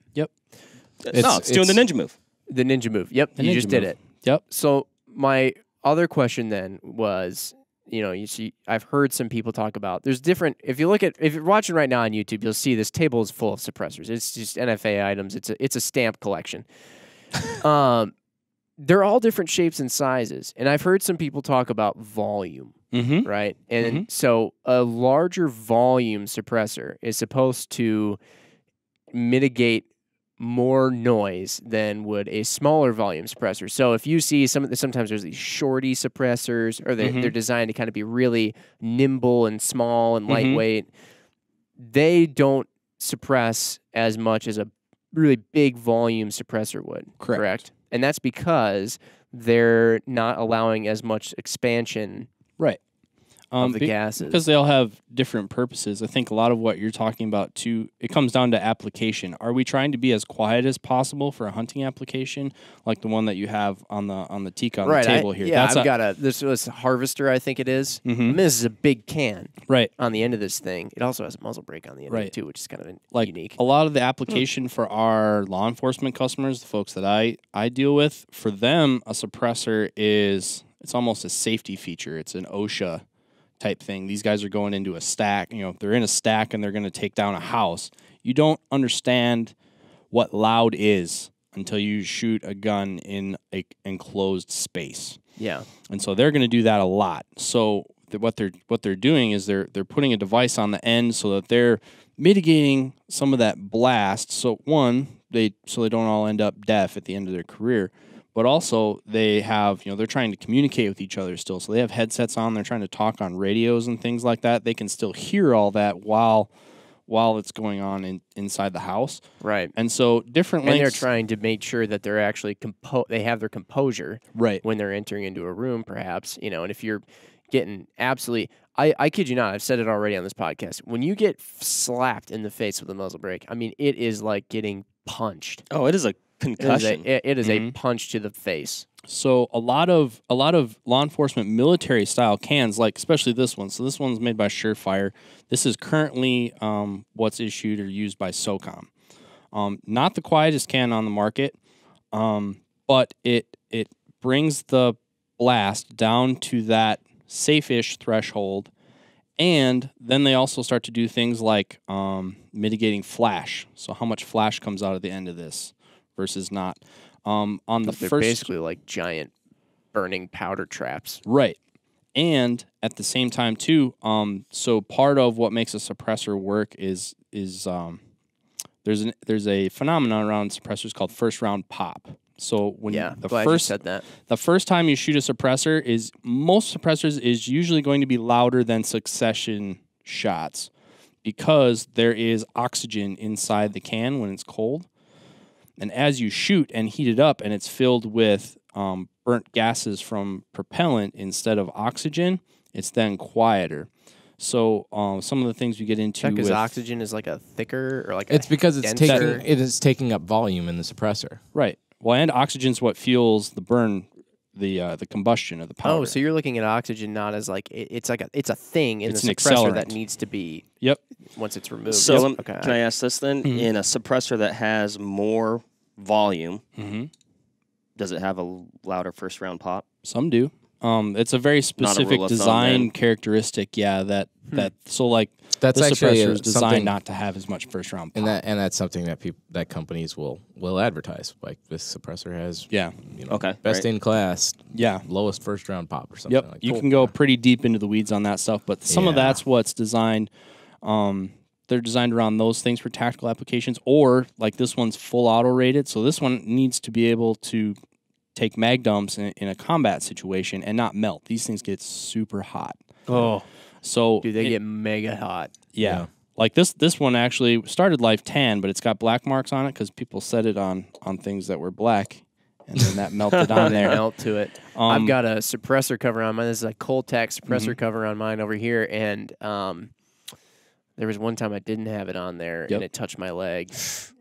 It's- no, it's, doing the ninja move. The ninja move. Yep. The you ninja just did it. Yep. So my other question then was, you know, you see, I've heard some people talk about. There's different. If you look at, if you're watching right now on YouTube, you'll see this table is full of suppressors. It's just NFA items. It's a it's a stamp collection. um, they're all different shapes and sizes, and I've heard some people talk about volume, Mm-hmm. right? And so a larger volume suppressor is supposed to mitigate more noise than would a smaller volume suppressor. So if you see some of the, sometimes there's these shorty suppressors or they, Mhm. they're designed to kind of be really nimble and small and Mhm. lightweight. They don't suppress as much as a really big volume suppressor would. Correct. And that's because they're not allowing as much expansion. Right. Of the be- gases. because they all have different purposes. I think a lot of what you're talking about too, it comes down to application. Are we trying to be as quiet as possible for a hunting application, like the one that you have on the on the teak on right, the I- table here? Yeah, That's I've a- got a this was a harvester, I think it is. Mhm. And This is a big can right. on the end of this thing. It also has a muzzle brake on the end of Right. it too, which is kind of like unique. a lot of the application for our law enforcement customers, the folks that I I deal with, for them a suppressor is it's almost a safety feature. It's an OSHA type thing. These guys are going into a stack, you know, they're in a stack and they're going to take down a house. You don't understand what loud is until you shoot a gun in a enclosed space Yeah. and so they're going to do that a lot. So th- what they're what they're doing is they're they're putting a device on the end so that they're mitigating some of that blast. So one, they so they don't all end up deaf at the end of their career, but also they have you know they're trying to communicate with each other still. So they have headsets on. They're trying to talk on radios and things like that. They can still hear all that while while it's going on in, inside the house. Right. And so different And they're trying to make sure that they're actually compo- they have their composure right. when they're entering into a room, perhaps, you know, and if you're getting absolutely I, I kid you not, I've said it already on this podcast. When you get slapped in the face with a muzzle brake, I mean it is like getting punched. Oh, it is a It is concussion. a, it- it is a Mhm. punch to the face. So a lot of a lot of law enforcement military style cans, like especially this one. So this one's made by Surefire. This is currently um, what's issued or used by SOCOM. Um, not the quietest can on the market, um, but it it brings the blast down to that safe-ish threshold, and then they also start to do things like um, mitigating flash. So how much flash comes out of the end of this versus not. Um, on the They're first basically like giant burning powder traps. Right. And at the same time too, um, so part of what makes a suppressor work is is um, there's an there's a phenomenon around suppressors called first round pop. So when yeah, the glad first you said that. the first time you shoot a suppressor is most suppressors is usually going to be louder than succession shots because there is oxygen inside the can when it's cold. And as you shoot and heat it up and it's filled with um, burnt gases from propellant instead of oxygen, it's then quieter. So um, some of the things we get into Because with oxygen is like a thicker or like a It's because it's denser- taking it is taking up volume in the suppressor. right. Well, and oxygen's what fuels the burn, the uh, the combustion of the powder. Oh, so you're looking at oxygen not as like it, it's like a it's a thing in It's the an suppressor that accelerant. needs to be Yep. once it's removed. so Yep. lem- okay. can I ask this then? Mhm. In a suppressor that has more volume, hmm does it have a louder first round pop? Some do. Um, it's a very Not a specific thumb, design characteristic. Yeah, that Hmm. that so like That's this actually suppressor uh, is designed not to have as much first round pop. and that and that's something that people that companies will will advertise. Like this suppressor has yeah, you know, Okay, best right. in class, yeah. lowest first round pop or something Yep, like you that. can go pretty deep into the weeds on that stuff, but some of that's what's designed. Um, they're designed around those things for tactical applications, or like this one's full auto rated. So this one needs to be able to take mag dumps in, in a combat situation and not melt. These things get super hot. oh, So dude, they it- get mega hot. Yeah. Yeah. Like this this one actually started life tan, but it's got black marks on it because people set it on on things that were black, and then that melted on there. Melt to it. Um, I've got a suppressor cover on mine. This is a Cole-TAC suppressor Mhm. cover on mine over here, and um, there was one time I didn't have it on there, Yep. and it touched my leg,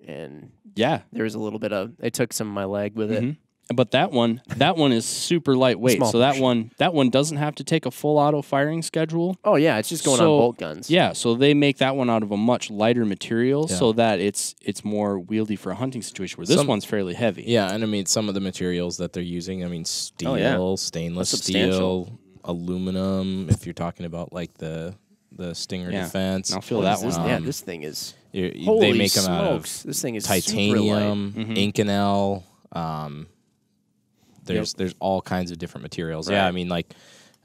and yeah, there was a little bit of it took some of my leg with it. Mhm. but that one that one is super lightweight. Small so that one that one doesn't have to take a full auto firing schedule. Oh yeah, it's just going So, on bolt guns. Yeah, so they make that one out of a much lighter material Yeah. so that it's it's more wieldy for a hunting situation. Where this Some- one's fairly heavy. Yeah, and I mean some of the materials that they're using. I mean steel, Oh, yeah. stainless steel, aluminum. If you're talking about like the the Stinger Yeah. defense, I'll feel What that is this? one. yeah, Um, this thing is. you- you- Holy they make them out of smokes! this thing is super light. titanium, Mhm. Inconel. Um, there's there's all kinds of different materials. Yeah, I mean like.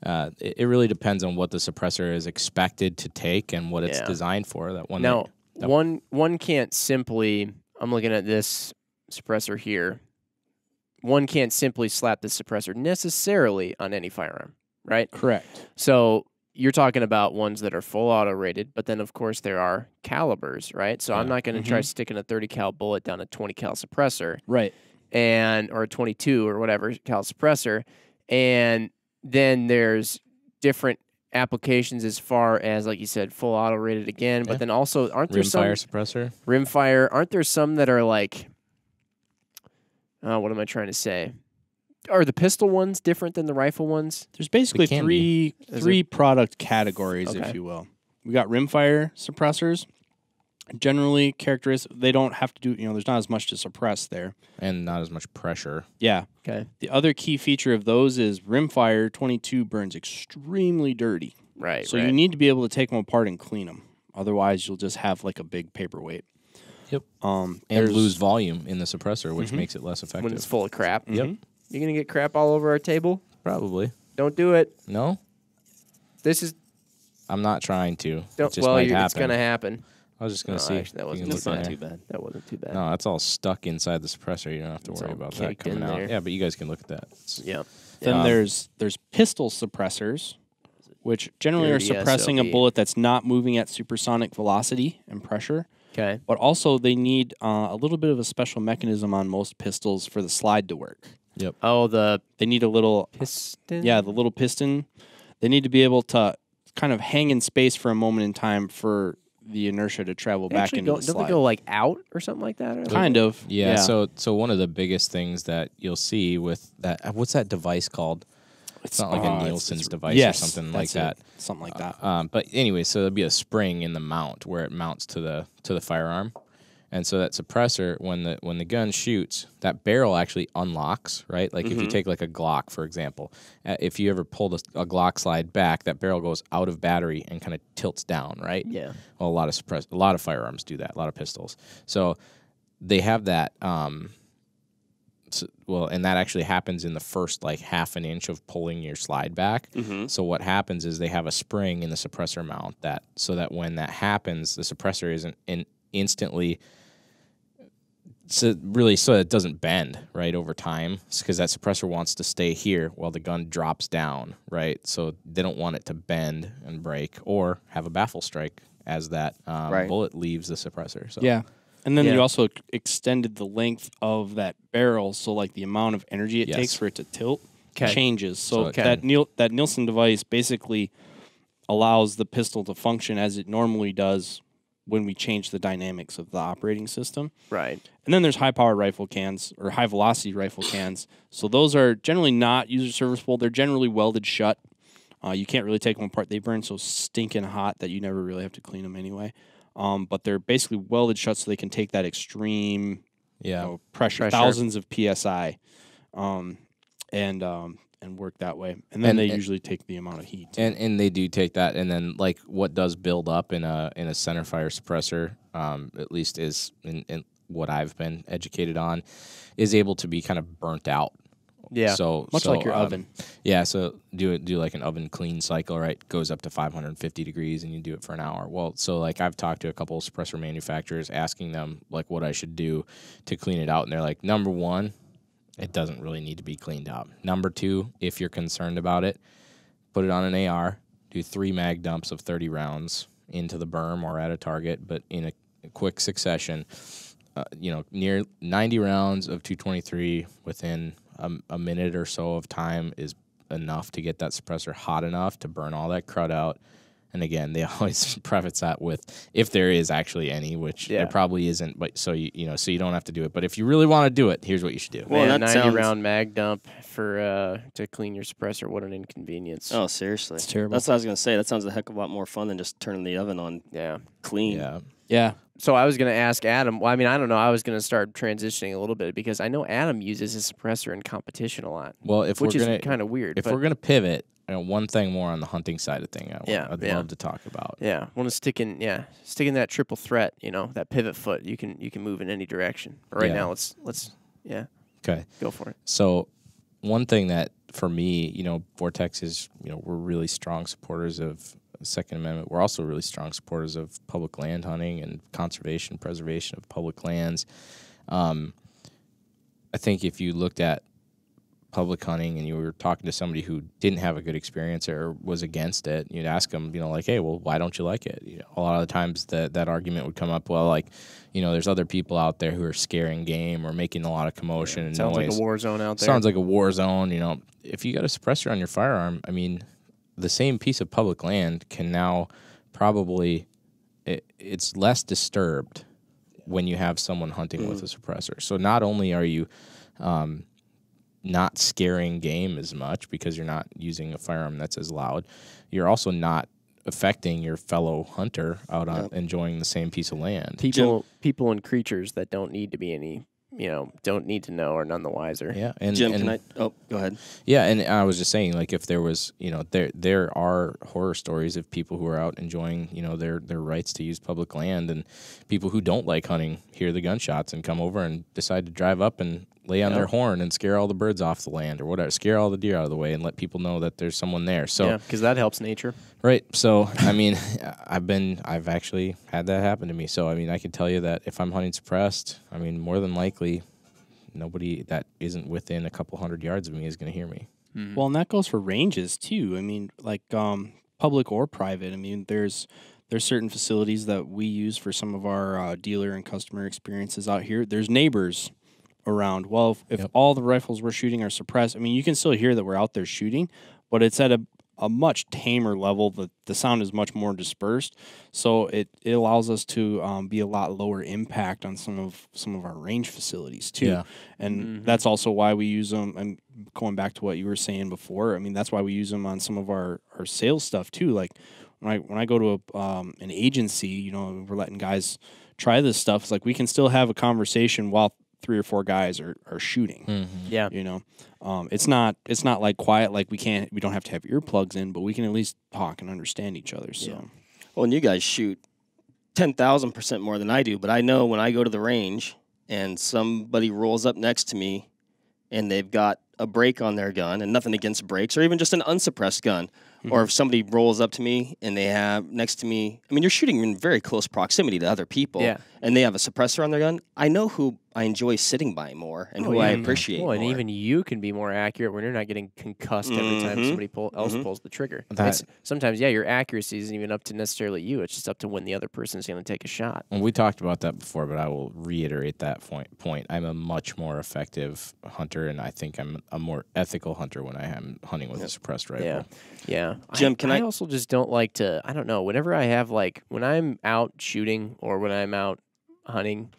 Uh, it, it really depends on what the suppressor is expected to take and what it's Yeah. designed for. That one. Now, that- one one can't simply. I'm looking at this suppressor here. One can't simply slap this suppressor necessarily on any firearm, right? Correct. So you're talking about ones that are full auto rated, but then of course there are calibers, right? So I'm not going to try sticking a 30 cal bullet down a 20 cal suppressor Right. and or a 22 or whatever cal suppressor, and then there's different applications as far as like you said, full auto rated again, but Yeah. then also aren't there some Rimfire suppressor. rimfire? Aren't there some that are like? Uh, what am I trying to say? Are the pistol ones different than the rifle ones? There's basically can three Is three product categories, Okay. if you will. We got rimfire suppressors. Generally, characteristics they don't have to do. You know, there's not as much to suppress there. and not as much pressure. Yeah. Okay, The other key feature of those is rimfire 22 burns extremely dirty. right. So right. you need to be able to take them apart and clean them. Otherwise, you'll just have like a big paperweight. Yep. Um, And there's- lose volume in the suppressor, which Mhm. makes it less effective. when it's full of crap. Yep. You're gonna get crap all over our table. Probably. Don't do it. No, This is I'm not trying to. don't, it just well. might you're- happen. It's gonna happen. I was just gonna No, see. actually, that wasn't can wasn't too bad. That wasn't too bad. No, that's all stuck inside the suppressor. You don't have to It's worry about that caked coming out. there. Yeah, but you guys can look at that. It's- Yep. Then Um, there's there's pistol suppressors, which generally are Dirty suppressing a bullet that's not moving at supersonic velocity and pressure. Okay. But also they need uh, a little bit of a special mechanism on most pistols for the slide to work. Oh, the They need a little piston. yeah, the little piston. They need to be able to kind of hang in space for a moment in time for the inertia to travel They back actually into go, the don't they go like out or something like that? Or like- kind of. Yeah, So so one of the biggest things that you'll see with that uh, what's that device called? It's not like a uh, it's- Nielsen's it's- device yes, or something like that's that. it. Something like that. Um, but anyway, so there'll be a spring in the mount where it mounts to the to the firearm, and so that suppressor when the when the gun shoots, that barrel actually unlocks, right? Like if you take like a Glock for example, uh, if you ever pulled a, a Glock slide back, that barrel goes out of battery and kind of tilts down, right? Yeah. Well, a lot of suppress a lot of firearms do that, a lot of pistols. So they have that. Um, s- well, and that actually happens in the first like half an inch of pulling your slide back. Mm-hmm. So what happens is they have a spring in the suppressor mount that so that when that happens, the suppressor isn't in instantly. So really, so it doesn't bend right over time, because that suppressor wants to stay here while the gun drops down, right? So they don't want it to bend and break or have a baffle strike as that um, Right. bullet leaves the suppressor. So Yeah. And then Yeah. you also extended the length of that barrel, so like the amount of energy it Yes. takes for it to tilt 'Kay. changes. So, So that can- Niel- that Nielsen device basically allows the pistol to function as it normally does when we change the dynamics of the operating system. Right. And then there's high power rifle cans or high velocity rifle cans. So those are generally not user serviceable. They're generally welded shut. Uh, you can't really take them apart. They burn so stinking hot that you never really have to clean them anyway. Um, but they're basically welded shut so they can take that extreme yeah, you know, pressure, Pressure. thousands of psi, um, and um, and work that way. And then And- they and- usually take the amount of heat. and and they do take that, and then like what does build up in a in a center fire suppressor, um, at least is in, in what I've been educated on, is able to be kind of burnt out. Yeah. So Much so, like your um, oven. Yeah, so do it do like an oven clean cycle, right? Goes up to 550 degrees and you do it for an hour. Well, so like I've talked to a couple of suppressor manufacturers asking them like what I should do to clean it out and they're like number 1, it doesn't really need to be cleaned out. Number 2, if you're concerned about it, put it on an AR, do 3 mag dumps of 30 rounds into the berm or at a target, but in a, a quick succession. Uh, you know, near 90 rounds of 223 within a, a minute or so of time is enough to get that suppressor hot enough to burn all that crud out. And again, they always preface that with if there is actually any, which Yeah. there probably isn't. But so you you know, so you don't have to do it. But if you really want to do it, here's what you should do. Well, Man, that 90 sounds- round mag dump for uh, to clean your suppressor. What an inconvenience. Oh, seriously. It's terrible. That's what I was gonna say. That sounds a heck of a lot more fun than just turning the oven on Yeah. clean. Yeah, Yeah. So I was going to ask Adam. Well, I mean, I don't know. I was going to start transitioning a little bit because I know Adam uses his suppressor in competition a lot, Well, if which we're is gonna kind of weird. if but we're gonna pivot, you know, one thing more on the hunting side of thing, I want, Yeah, I'd yeah. love to talk about. yeah, want to stick in. Yeah, stick in that triple threat. You know, that pivot foot. You can you can move in any direction. But right Yeah. now, let's let's yeah Okay. go for it. So, one thing that for me, you know, Vortex is, you know, we're really strong supporters of Second Amendment. We're also really strong supporters of public land hunting and conservation, preservation of public lands. Um, I think if you looked at public hunting and you were talking to somebody who didn't have a good experience or was against it, you'd ask them, you know, like, hey, well, why don't you like it? You know, a lot of the times that that argument would come up, well, like, you know, there's other people out there who are scaring game or making a lot of commotion and Sounds noise. like a war zone out there. Sounds like a war zone. You know, if you got a suppressor on your firearm, I mean, the same piece of public land can now probably it, it's less disturbed when you have someone hunting with a suppressor. So not only are you um, not scaring game as much because you're not using a firearm that's as loud, you're also not affecting your fellow hunter out on enjoying the same piece of land. People, people, and creatures that don't need to be any, you know, don't need to know are none the wiser. Yeah, and Jim, and, can I? Oh, go ahead. Yeah, and I was just saying, like, if there was, you know, there there are horror stories of people who are out enjoying, you know, their their rights to use public land, and people who don't like hunting hear the gunshots and come over and decide to drive up and lay on their horn and scare all the birds off the land or whatever, scare all the deer out of the way, and let people know that there's someone there. So Yeah, because that helps nature. Right. So, I mean, I've been, I've actually had that happen to me. So, I mean, I can tell you that if I'm hunting suppressed, I mean, more than likely, nobody that isn't within a couple hundred yards of me is going to hear me. Well, and that goes for ranges too. I mean, like um, public or private. I mean, there's there's certain facilities that we use for some of our uh, dealer and customer experiences out here. There's neighbors around. Well, if, if Yep. all the rifles we're shooting are suppressed, I mean, you can still hear that we're out there shooting, but it's at a a much tamer level. The the sound is much more dispersed, so it, it allows us to um, be a lot lower impact on some of some of our range facilities too. Yeah. And that's also why we use them. And going back to what you were saying before, I mean that's why we use them on some of our our sales stuff too. Like when I when I go to a um, an agency, you know, we're letting guys try this stuff. It's like we can still have a conversation while three or four guys are, are shooting. Yeah. You know, um, it's not it's not like quiet like we can't we don't have to have earplugs in, but we can at least talk and understand each other. So Well, and you guys shoot ten thousand percent more than I do, but I know when I go to the range and somebody rolls up next to me and they've got a break on their gun and nothing against brakes or even just an unsuppressed gun. Or if somebody rolls up to me and they have next to me, I mean, you're shooting in very close proximity to other people, Yeah. and they have a suppressor on their gun. I know who I enjoy sitting by more and Oh, who I appreciate Well, and more. even you can be more accurate when you're not getting concussed every time Mhm. somebody pull, else Mhm. pulls the trigger. That- sometimes, yeah, your accuracy isn't even up to necessarily you. It's just up to when the other person is going to take a shot. And we talked about that before, but I will reiterate that point. Point. I'm a much more effective hunter, and I think I'm a more ethical hunter when I am hunting with a suppressed rifle. Yeah, yeah. Jim, can I I- also just don't like to. I don't know. Whenever I have like when I'm out shooting or when I'm out hunting,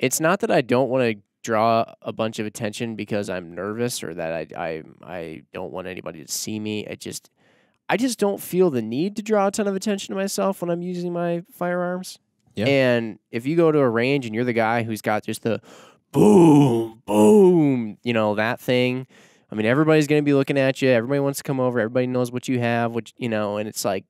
it's not that I don't want to draw a bunch of attention because I'm nervous or that I I I don't want anybody to see me. I just I just don't feel the need to draw a ton of attention to myself when I'm using my firearms. Yeah. And if you go to a range and you're the guy who's got just the boom, boom, you know, that thing. I mean, everybody's going to be looking at you. Everybody wants to come over. Everybody knows what you have, which, you know, and it's like,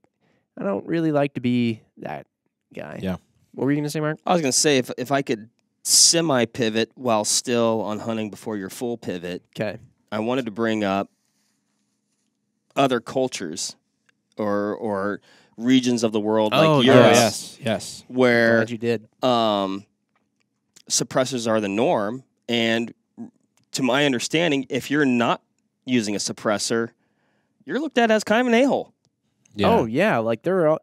I don't really like to be that guy. Yeah. What were you going to say, Mark? I was going to say if if I could semi pivot while still on hunting before your full pivot, Okay. I wanted to bring up other cultures or or regions of the world Oh, like yeah. Europe yes, yes. where Glad you did. um, suppressors are the norm. And to my understanding, if you're not using a suppressor, you're looked at as kind of an a hole. Yeah. Oh, yeah. Like, there are.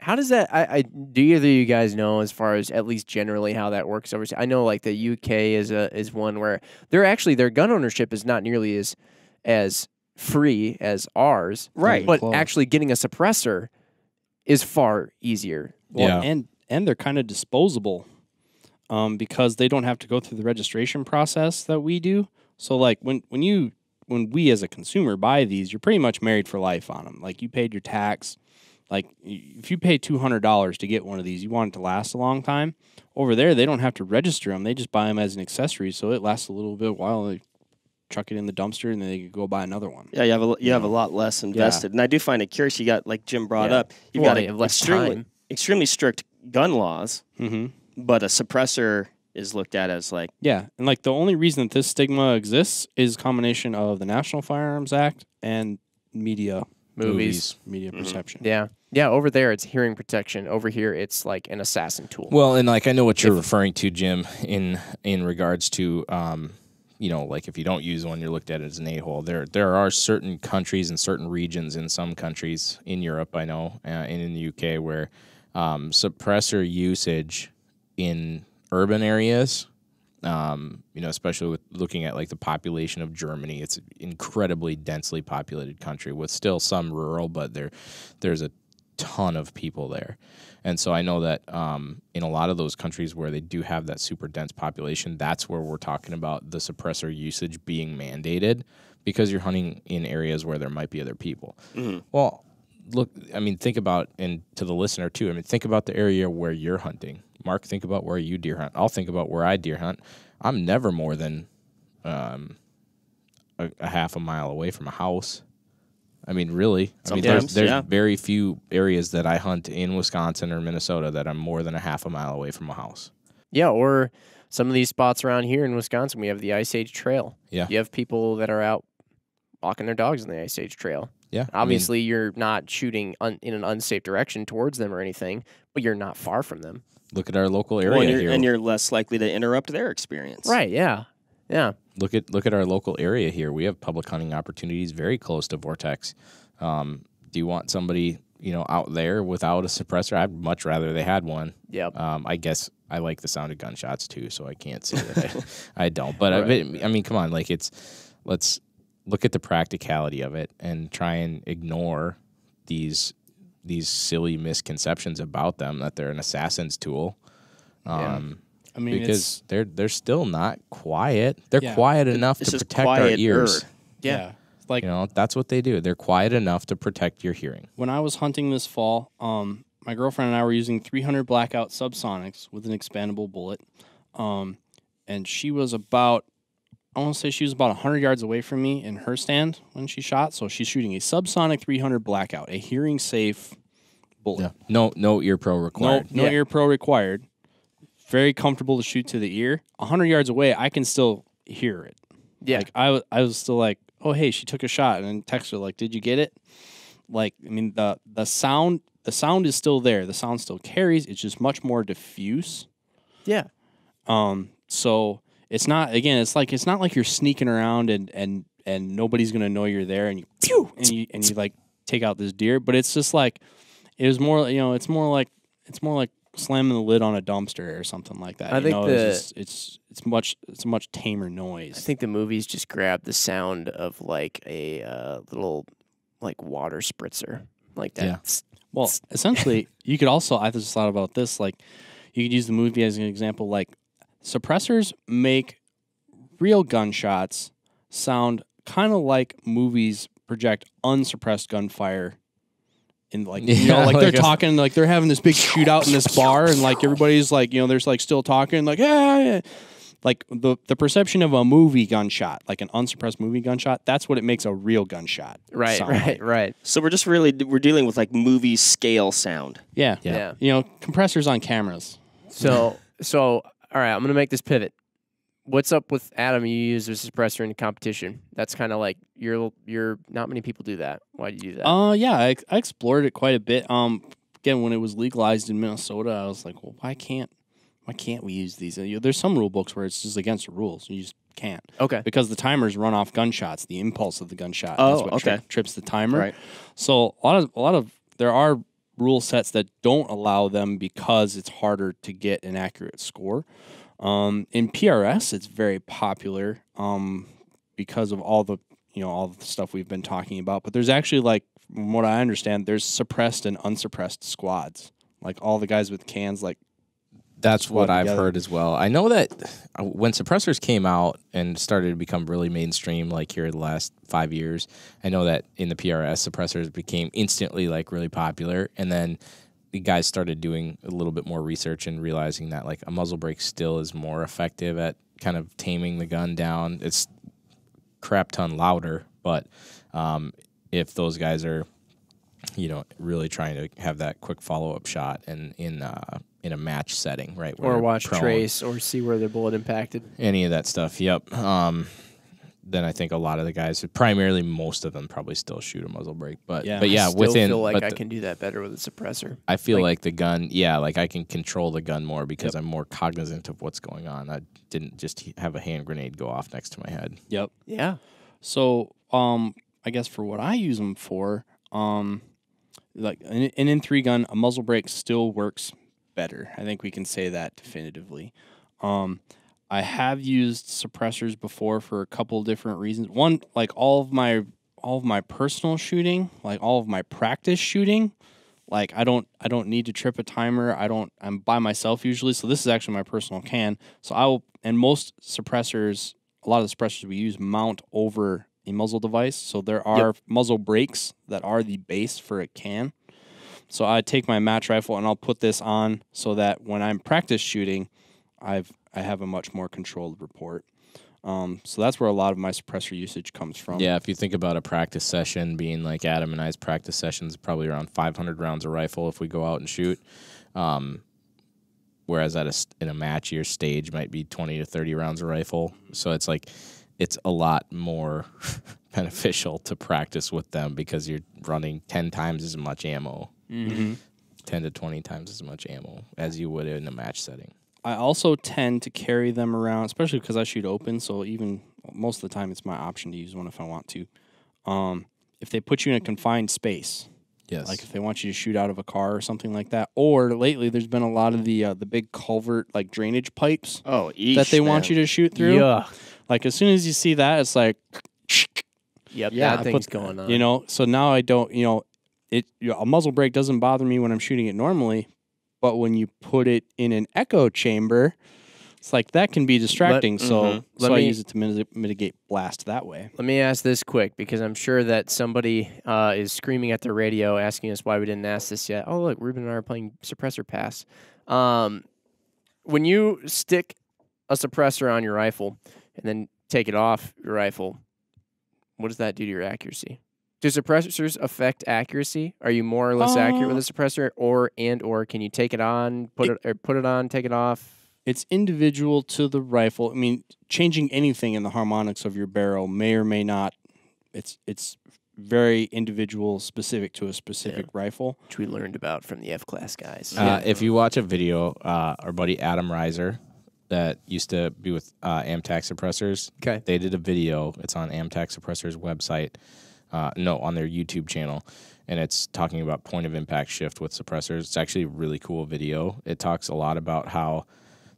How does that? I, I do either of you guys know as far as at least generally how that works overseas? I know like the UK is a is one where they're actually their gun ownership is not nearly as as free as ours, Right. But Close. actually getting a suppressor is far easier. Well, Yeah. and and they're kind of disposable, um, because they don't have to go through the registration process that we do. So like when when you when we as a consumer buy these, you're pretty much married for life on them. Like you paid your tax. Like if you pay two hundred dollars to get one of these, you want it to last a long time. Over there, they don't have to register them; they just buy them as an accessory, so it lasts a little bit while they chuck it in the dumpster, and then they can go buy another one. Yeah, you have a, you have a lot less invested. And I do find it curious. You got, like Jim brought Yeah. up, you've Well, got you a have less extremely, time. extremely strict gun laws, Mm-hmm. but a suppressor is looked at as like, Yeah, and like the only reason that this stigma exists is a combination of the National Firearms Act and media Movies. media Mhm. perception. Yeah. Yeah, over there it's hearing protection. Over here it's like an assassin tool. Well, and like I know what you're referring to, Jim, in in regards to um, you know, like if you don't use one, you're looked at as an a hole. There there are certain countries and certain regions in some countries in Europe, I know, uh, and in the UK, where um, suppressor usage in urban areas Um, you know, especially with looking at like the population of Germany, it's an incredibly densely populated country with still some rural, but there there's a ton of people there. And so I know that um, in a lot of those countries where they do have that super dense population, that's where we're talking about the suppressor usage being mandated because you're hunting in areas where there might be other people. Well, look, I mean, think about, and to the listener too, I mean, think about the area where you're hunting. Mark, think about where you deer hunt. I'll think about where I deer hunt. I'm never more than um, a, a half a mile away from a house. I mean, really. I mean, there's, there's yeah. very few areas that I hunt in Wisconsin or Minnesota that I'm more than a half a mile away from a house. Yeah, or some of these spots around here in Wisconsin, we have the Ice Age Trail. Yeah. You have people that are out walking their dogs on the Ice Age Trail. Yeah. I mean, Obviously, you're not shooting un- in an unsafe direction towards them or anything, but you're not far from them. look at our local area Well, and, you're, here. and you're less likely to interrupt their experience. Right. Yeah. Yeah. Look at look at our local area here. We have public hunting opportunities very close to Vortex. Um, do you want somebody you know out there without a suppressor? I'd much rather they had one. Yep. Um, I guess I like the sound of gunshots too, so I can't say that I, I don't. But I, I mean, come on, like it's let's look at the practicality of it and try and ignore these these silly misconceptions about them that they're an assassin's tool. Yeah. I mean, because they're they're still not quiet. They're Yeah. quiet enough It's to just protect our ears. it's, yeah. Like You know, that's what they do. They're quiet enough to protect your hearing. when I was hunting this fall, um, my girlfriend and I were using 300 blackout subsonics with an expandable bullet, um, and she was about, I want to say she was about 100 yards away from me in her stand when she shot. So she's shooting a subsonic 300 blackout, a hearing safe bullet. Yeah. No, no ear pro No, required. no Yeah. ear pro required. Very comfortable to shoot to the ear. 100 yards away, I can still hear it. Yeah. Like I, wa- I was still like, oh hey, she took a shot, and then text her like, did you get it? Like I mean the the sound the sound is still there. The sound still carries. It's just much more diffuse. yeah. Um, so it's not again. It's like it's not like you're sneaking around and and and nobody's gonna know you're there, and you pew and you and you like take out this deer. But it's just like it was more. You know, it's more like it's more like slamming the lid on a dumpster or something like that. I you think know? the- it's, just- it's it's much it's a much tamer noise. I think the movies just grab the sound of like a uh, little like water spritzer, like that. Yeah. s- Well, essentially, you could also I just thought about this. Like, you could use the movie as an example. Like, suppressors make real gunshots sound kind of like movies project unsuppressed gunfire. In like you know, like, like they're a- talking, like they're having this big shootout in this bar, and like everybody's like, you know, there's like still talking, like yeah, yeah. like the the perception of a movie gunshot, like an unsuppressed movie gunshot. That's what it makes a real gunshot. Right, sound right, like. right. So we're just really we're dealing with like movie scale sound. Yeah, Yeah. Yeah. You know, compressors on cameras. So, so all right, I'm gonna make this pivot. What's up with Adam? You use a suppressor in competition. That's kind of like you're you're not many people do that. Why do you do that? Uh, yeah, I, I explored it quite a bit. Um, again, when it was legalized in Minnesota, I was like, well, why can't why can't we use these? There's some rule books where it's just against the rules. You just can't okay. because the timers run off gunshots. The impulse of the gunshot. Oh, that's what tri- okay. trips the timer. Right. So a lot of a lot of there are rule sets that don't allow them because it's harder to get an accurate score. Um, in PRS, it's very popular um, because of all the you know all the stuff we've been talking about. But there's actually like, from what I understand, there's suppressed and unsuppressed squads. Like all the guys with cans, like That's what I've together. heard as well. I know that uh, when suppressors came out and started to become really mainstream, like here in the last five years, I know that in the PRS, suppressors became instantly like really popular, and then the guys started doing a little bit more research and realizing that like a muzzle brake still is more effective at kind of taming the gun down. It's crap ton louder, but um, if those guys are you know, really trying to have that quick follow up shot and in uh, in a match setting, right? where Or watch prone, trace or see where their bullet impacted. any of that stuff. Yep. Um, then I think a lot of the guys, primarily most of them, probably still shoot a muzzle brake. But Yeah. but yeah, I still within feel like I the- can do that better with a suppressor. I feel like- like, the gun, yeah, like I can control the gun more because I'm more cognizant of what's going on. I didn't just have a hand grenade go off next to my head. yep. Yeah. So, um, I guess for what I use them for, um, like an, an in three gun, a muzzle brake still works better. I think we can say that definitively. Um, I have used suppressors before for a couple different reasons. One, like all of my all of my personal shooting, like all of my practice shooting, like I don't I don't need to trip a timer. I don't I'm by myself usually. So this is actually my personal can. So I will and most suppressors, a lot of the suppressors we use mount over a muzzle device. So there are muzzle brakes that are the base for a can. So I take my match rifle and I'll put this on so that when I'm practice shooting, I've I have a much more controlled report. Um, so that's where a lot of my suppressor usage comes from. Yeah, if you think about a practice session being like Adam and I's practice sessions, probably around 500 rounds of rifle if we go out and shoot. Um, whereas at a s- in a match, your stage might be 20 to 30 rounds of rifle. So it's like it's a lot more beneficial to practice with them because you're running 10 times as much ammo, Mhm. 10 to 20 times as much ammo as you would in a match setting. I also tend to carry them around, especially because I shoot open. So even most of the time, it's my option to use one if I want to. Um, if they put you in a confined space, Yes. like if they want you to shoot out of a car or something like that, or lately there's been a lot of the uh, the big culvert like drainage pipes Oh, that they want you to shoot through. Yeah. Like as soon as you see that, it's like Yep. Yeah, that thing's put- going on. you know. So now I don't, you know, it you know, a muzzle brake doesn't bother me when I'm shooting it normally, but when you put it in an echo chamber, it's like that can be distracting. so mhm. so Let I me- use it to mitig- mitigate blast that way. Let me ask this quick because I'm sure that somebody uh, is screaming at the radio asking us why we didn't ask this yet. Oh, look, Reuben and I are playing suppressor pass. Um, when you stick a suppressor on your rifle and then take it off your rifle, what does that do to your accuracy? Do suppressors affect accuracy? Are you more or less accurate with a suppressor, or and or can you take it on, put it, or put it on, take it off? It's individual to the rifle. I mean, changing anything in the harmonics of your barrel may or may not. It's it's very individual, specific to a specific rifle. Which we learned about from the F class guys. Uh, if you watch a video, uh, our buddy Adam Reiser, that used to be with uh, Amtac suppressors, Okay. they did a video. It's on Amtac suppressors website, uh, no, on their YouTube channel, and it's talking about point of impact shift with suppressors. It's actually a really cool video. It talks a lot about how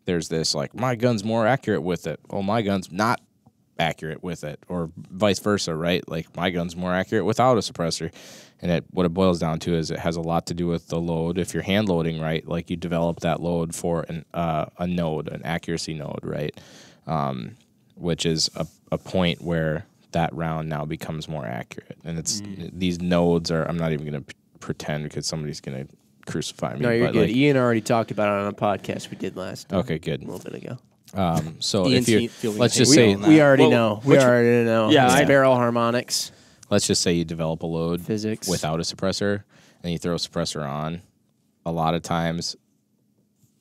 there's this like my gun's more accurate with it. Oh, my gun's not accurate with it, or vice versa, right? Like my gun's more accurate without a suppressor. And it what it boils down to is it has a lot to do with the load. If you're hand loading right, like you develop that load for an uh, a node, an accuracy node, right? Um, which is a, a point where that round now becomes more accurate. And it's these nodes are. I'm not even going to p- pretend because somebody's going to crucify me. No, you're but good. like- Ian already talked about it on a podcast we did last okay, good. a little bit ago. Um, so Ian's if you he- let's just say on that. We already Well, know. We which- already know. Yeah, It's I- barrel harmonics, let's just say you develop a load physics. without a suppressor and you throw a suppressor on, a lot of times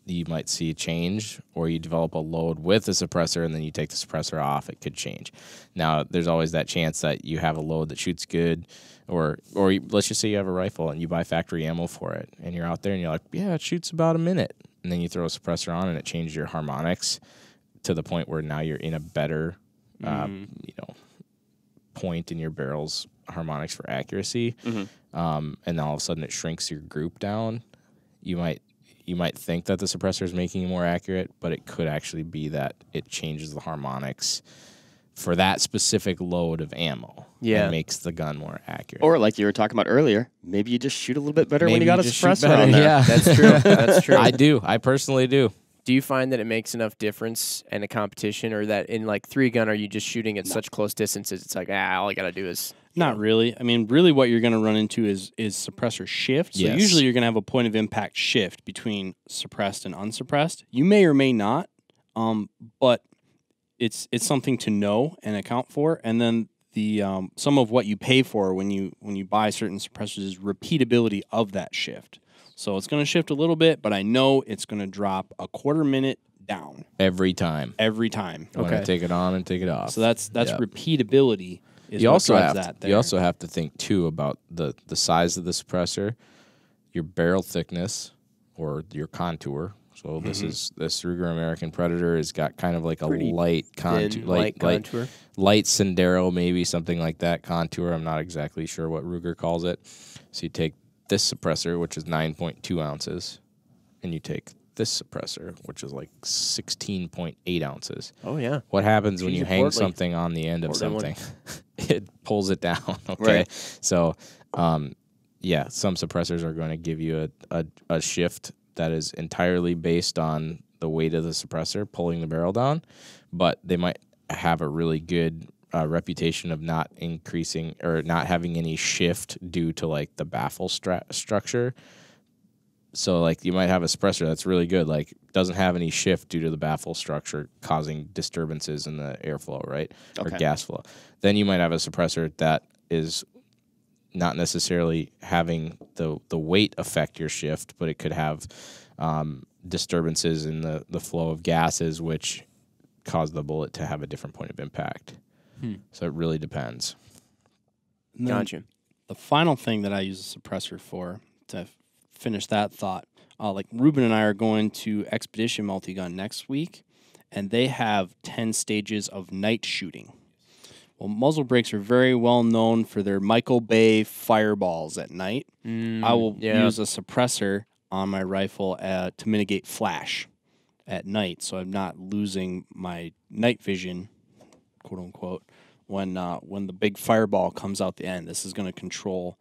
you might see a change or you develop a load with a suppressor and then you take the suppressor off it could change. Now there's always that chance that you have a load that shoots good or or you, let's just say you have a rifle and you buy factory ammo for it and you're out there and you're like yeah it shoots about a minute. And then you throw a suppressor on and it changes your harmonics to the point where now you're in a better uh, you know point in your barrel's harmonics for accuracy. Um, and then all of a sudden it shrinks your group down. You might you might think that the suppressor is making you more accurate but it could actually be that it changes the harmonics for that specific load of ammo Yeah. and makes the gun more accurate Or like you were talking about earlier, maybe you just shoot a little bit better when Maybe you got a suppressor on there. yeah That's true. That's true. i do i personally do Do you find that it makes enough difference in a competition, or that in like three gun, are you just shooting at such close distances? It's like ah, all I gotta do is Not really. I mean, really, what you're going to run into is is suppressor shift. So Yes. usually, you're going to have a point of impact shift between suppressed and unsuppressed. You may or may not, um, but it's it's something to know and account for. And then the um, some of what you pay for when you when you buy certain suppressors is repeatability of that shift. So it's going to shift a little bit, but I know it's going to drop a quarter minute down every time every time. when I Okay. take it on and take it off So that's that's Yeah. repeatability. You also have that to, you also have to think too about the the size of the suppressor, your barrel thickness, or your contour. So this mm-hmm. is this Ruger American Predator has got kind of like a Pretty light thin, contour, light light, light, contour. light Sendero, maybe something like that contour. I'm not exactly sure what Ruger calls it. So you take this suppressor, which is 9.2 ounces, and you take this suppressor, which is like 16.8 ounces. Oh yeah. What happens when you hang Portly. something on the end of Portland something? it pulls it down. Okay, Right. so um, yeah, some suppressors are going to give you a, a a shift that is entirely based on the weight of the suppressor pulling the barrel down, but they might have a really good uh, reputation of not increasing or not having any shift due to like the baffle stra- structure. So like you might have a suppressor that's really good, like doesn't have any shift due to the baffle structure causing disturbances in the airflow, right? Or gas flow. Then you might have a suppressor that is not necessarily having the the weight affect your shift, but it could have um, disturbances in the the flow of gases, which cause the bullet to have a different point of impact. Hmm. So it really depends. Gotcha. The final thing that I use a suppressor for to f- finish that thought, uh, like Reuben and I are going to Expedition Multigun next week, and they have 10 stages of night shooting. Well, muzzle brakes are very well known for their Michael Bay fireballs at night. I will yeah. use a suppressor on my rifle uh, to mitigate flash at night, so I'm not losing my night vision, quote unquote, when uh, when the big fireball comes out the end. This is going to control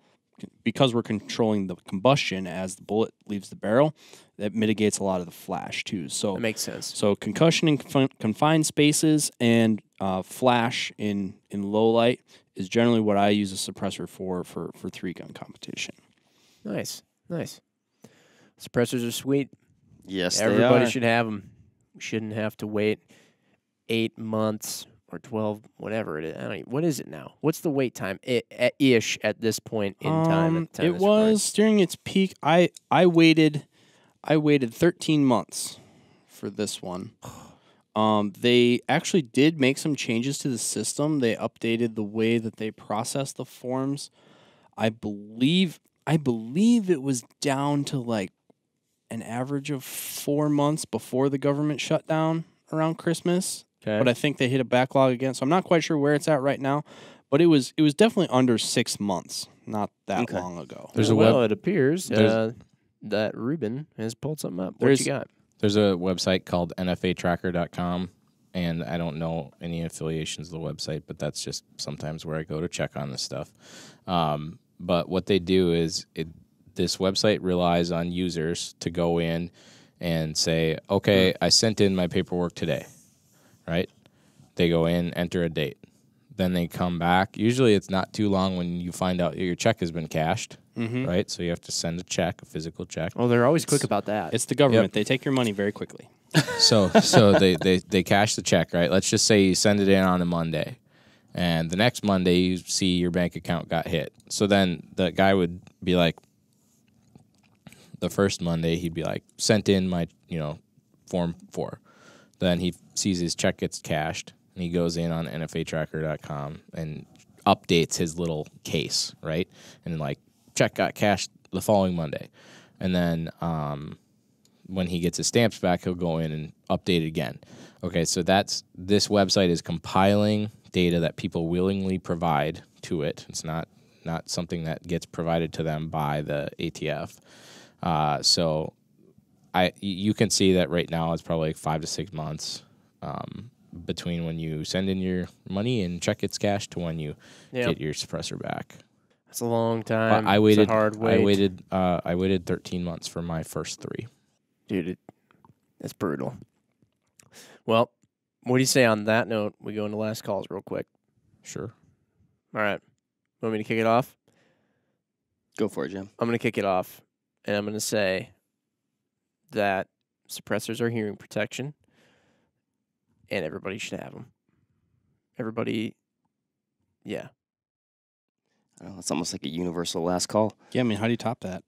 because we're controlling the combustion as the bullet leaves the barrel. That mitigates a lot of the flash too. So That makes sense. so concussion in confi- confined spaces and uh, flash in in low light is generally what I use a suppressor for for for three gun competition. Nice. Nice. Suppressors are sweet. Yes, they Everybody are. should have them. We shouldn't have to wait eight months or twelve, whatever it is. I don't. Even, what is it now? What's the wait time I, ish at this point in time? Um, the time it this recording? was during its peak. I I waited, I waited 13 months for this one. Um, they actually did make some changes to the system. They updated the way that they process the forms. I believe I believe it was down to like an average of four months before the government shut down around Christmas Okay. but I think they hit a backlog again. So I'm not quite sure where it's at right now. But it was it was definitely under six months, not that Okay. long ago. There's a well, web- it appears there's- uh, that Reuben has pulled something up. What There's- you got? There's a website called NFAtracker.com, and I don't know any affiliations of the website, but that's just sometimes where I go to check on this stuff. Um, but what they do is it this website relies on users to go in and say, okay, I sent in my paperwork today, right? They go in, enter a date. Then they come back. Usually it's not too long when you find out your check has been cashed, Mm-hmm. right? So you have to send a check, a physical check. Oh, they're always quick about that. It's the government. They take your money very quickly. So so they, they they cash the check, right? Let's just say you send it in on a Monday. And the next Monday you see your bank account got hit. So then the guy would be like the first Monday he'd be like sent in my, you know, form 4. Then he sees his check gets cashed and he goes in on nfatracker.com and updates his little case, right? And like check got cashed the following Monday. And then um when he gets his stamps back, he'll go in and update it again. Okay, so that's this website is compiling data that people willingly provide to it. It's not not something that gets provided to them by the ATF. Uh, so I y- you can see that right now it's probably like five to six months um, between when you send in your money and check gets cashed to when you yeah, get your suppressor back. that's a long But time. I It's a waited. hard I waited. Uh, I waited 13 months for my first three. dude. It, that's brutal. Well, what do you say on that note? We go into last calls real quick. Sure. All right, want me to kick it off? Go for it, Jim. I'm going to kick it off, and I'm going to say that suppressors are hearing protection, and everybody should have them. Everybody, yeah. I know, it's almost like a universal last call. Yeah, I mean, how do you top that?